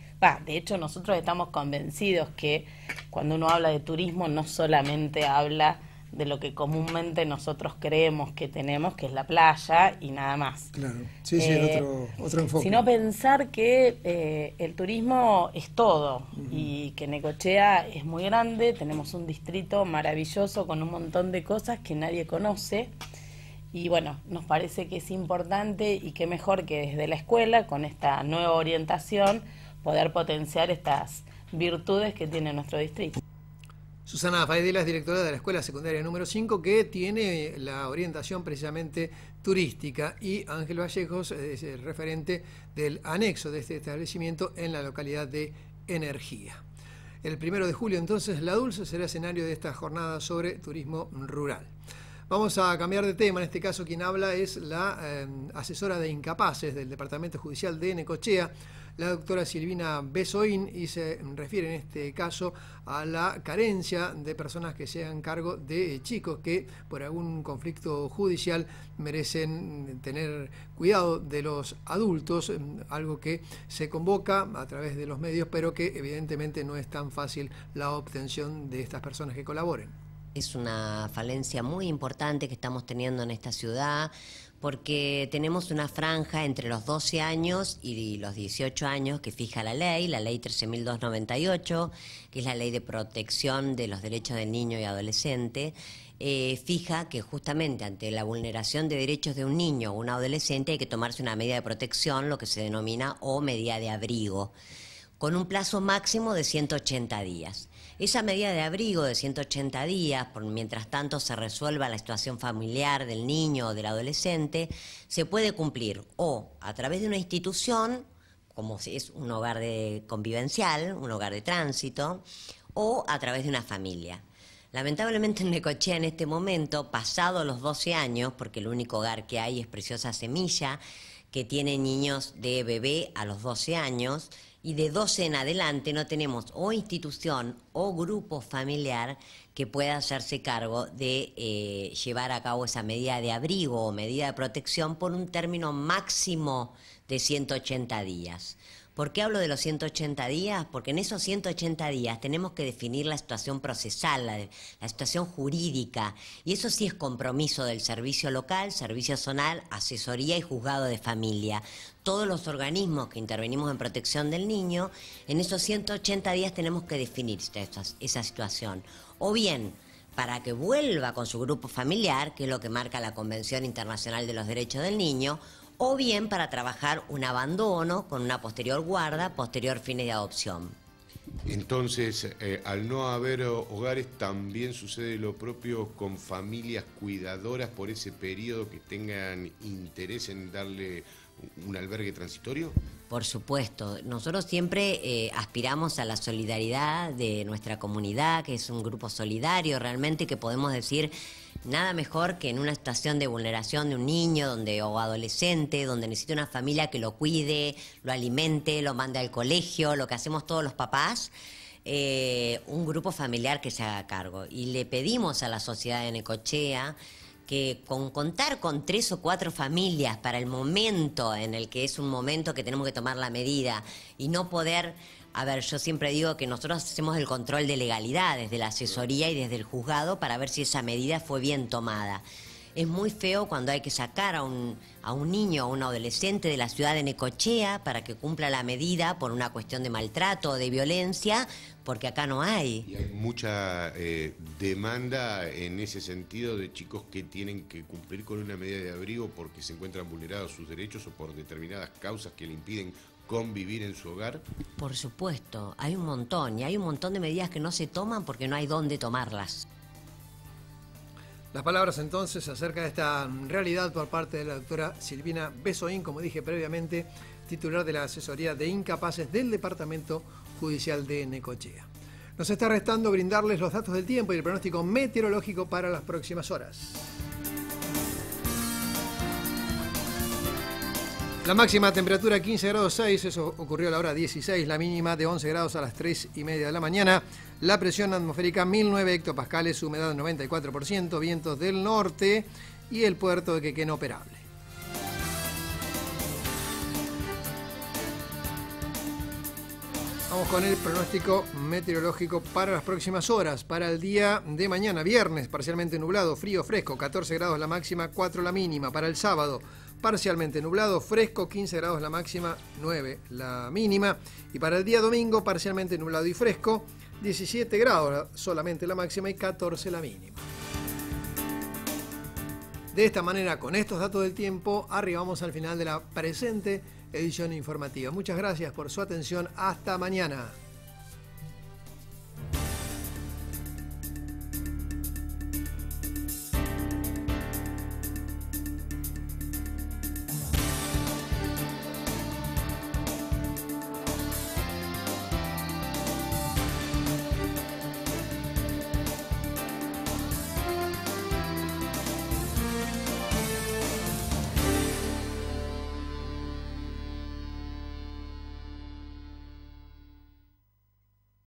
de hecho, nosotros estamos convencidos que cuando uno habla de turismo no solamente habla de lo que comúnmente nosotros creemos que tenemos, que es la playa y nada más. Claro, sí, sí, Eh, otro, otro enfoque. Sino pensar que eh, el turismo es todo y que Necochea es muy grande, tenemos un distrito maravilloso con un montón de cosas que nadie conoce. Y bueno, nos parece que es importante y que mejor que desde la escuela, con esta nueva orientación, poder potenciar estas virtudes que tiene nuestro distrito. Susana Faedela es directora de la Escuela Secundaria número 5 que tiene la orientación precisamente turística y Ángel Vallejos es el referente del anexo de este establecimiento en la localidad de Energía. El primero de julio entonces La Dulce será escenario de esta jornada sobre turismo rural. Vamos a cambiar de tema, en este caso quien habla es la eh, asesora de incapaces del Departamento Judicial de Necochea, la doctora Silvina Besoín, y se refiere en este caso a la carencia de personas que se hagan cargo de eh, chicos que por algún conflicto judicial merecen tener cuidado de los adultos, eh, algo que se convoca a través de los medios, pero que evidentemente no es tan fácil la obtención de estas personas que colaboren. Es una falencia muy importante que estamos teniendo en esta ciudad porque tenemos una franja entre los 12 años y los 18 años que fija la ley, la ley 13.298, que es la ley de protección de los derechos del niño y adolescente, eh, fija que justamente ante la vulneración de derechos de un niño o un adolescente hay que tomarse una medida de protección, lo que se denomina o medida de abrigo, con un plazo máximo de 180 días. Esa medida de abrigo de 180 días, mientras tanto se resuelva la situación familiar del niño o del adolescente, se puede cumplir o a través de una institución, como si es un hogar de convivencial, un hogar de tránsito, o a través de una familia. Lamentablemente en Necochea en este momento, pasado los 12 años, porque el único hogar que hay es Preciosa Semilla, que tiene niños de bebé a los 12 años, y de 12 en adelante no tenemos o institución o grupo familiar que pueda hacerse cargo de eh, llevar a cabo esa medida de abrigo o medida de protección por un término máximo de 180 días. ¿Por qué hablo de los 180 días? Porque en esos 180 días tenemos que definir la situación procesal, la, la situación jurídica, y eso sí es compromiso del servicio local, servicio zonal, asesoría y juzgado de familia. Todos los organismos que intervenimos en protección del niño, en esos 180 días tenemos que definir esa, esa situación. O bien, para que vuelva con su grupo familiar, que es lo que marca la Convención Internacional de los Derechos del Niño, o bien para trabajar un abandono con una posterior guarda, posterior fines de adopción. Entonces, eh, al no haber hogares, también sucede lo propio con familias cuidadoras por ese periodo que tengan interés en darle un albergue transitorio. Por supuesto, nosotros siempre eh, aspiramos a la solidaridad de nuestra comunidad, que es un grupo solidario realmente, que podemos decir nada mejor que en una situación de vulneración de un niño donde, o adolescente, donde necesita una familia que lo cuide, lo alimente, lo mande al colegio, lo que hacemos todos los papás. eh, un grupo familiar que se haga cargo. Y le pedimos a la sociedad de Necochea que con contar con tres o cuatro familias para el momento en el que es un momento que tenemos que tomar la medida y no poder, a ver, yo siempre digo que nosotros hacemos el control de legalidad desde la asesoría y desde el juzgado para ver si esa medida fue bien tomada. Es muy feo cuando hay que sacar a un, a un niño o un adolescente de la ciudad de Necochea para que cumpla la medida por una cuestión de maltrato o de violencia, porque acá no hay. Y hay mucha eh, demanda en ese sentido de chicos que tienen que cumplir con una medida de abrigo porque se encuentran vulnerados sus derechos o por determinadas causas que le impiden convivir en su hogar. Por supuesto, hay un montón y hay un montón de medidas que no se toman porque no hay dónde tomarlas. Las palabras entonces acerca de esta realidad por parte de la doctora Silvina Besoín, como dije previamente, titular de la asesoría de incapaces del Departamento Judicial de Necochea. Nos está restando brindarles los datos del tiempo y el pronóstico meteorológico para las próximas horas. La máxima temperatura 15 grados 6, eso ocurrió a la hora 16, la mínima de 11 grados a las 3 y media de la mañana. La presión atmosférica 1009 hectopascales, humedad 94%, vientos del norte y el puerto de Quequén operable. Vamos con el pronóstico meteorológico para las próximas horas. Para el día de mañana, viernes, parcialmente nublado, frío, fresco, 14 grados la máxima, 4 la mínima. Para el sábado, parcialmente nublado, fresco, 15 grados la máxima, 9 la mínima. Y para el día domingo, parcialmente nublado y fresco, 17 grados solamente la máxima y 14 la mínima. De esta manera, con estos datos del tiempo, arribamos al final de la presente edición informativa. Muchas gracias por su atención. Hasta mañana.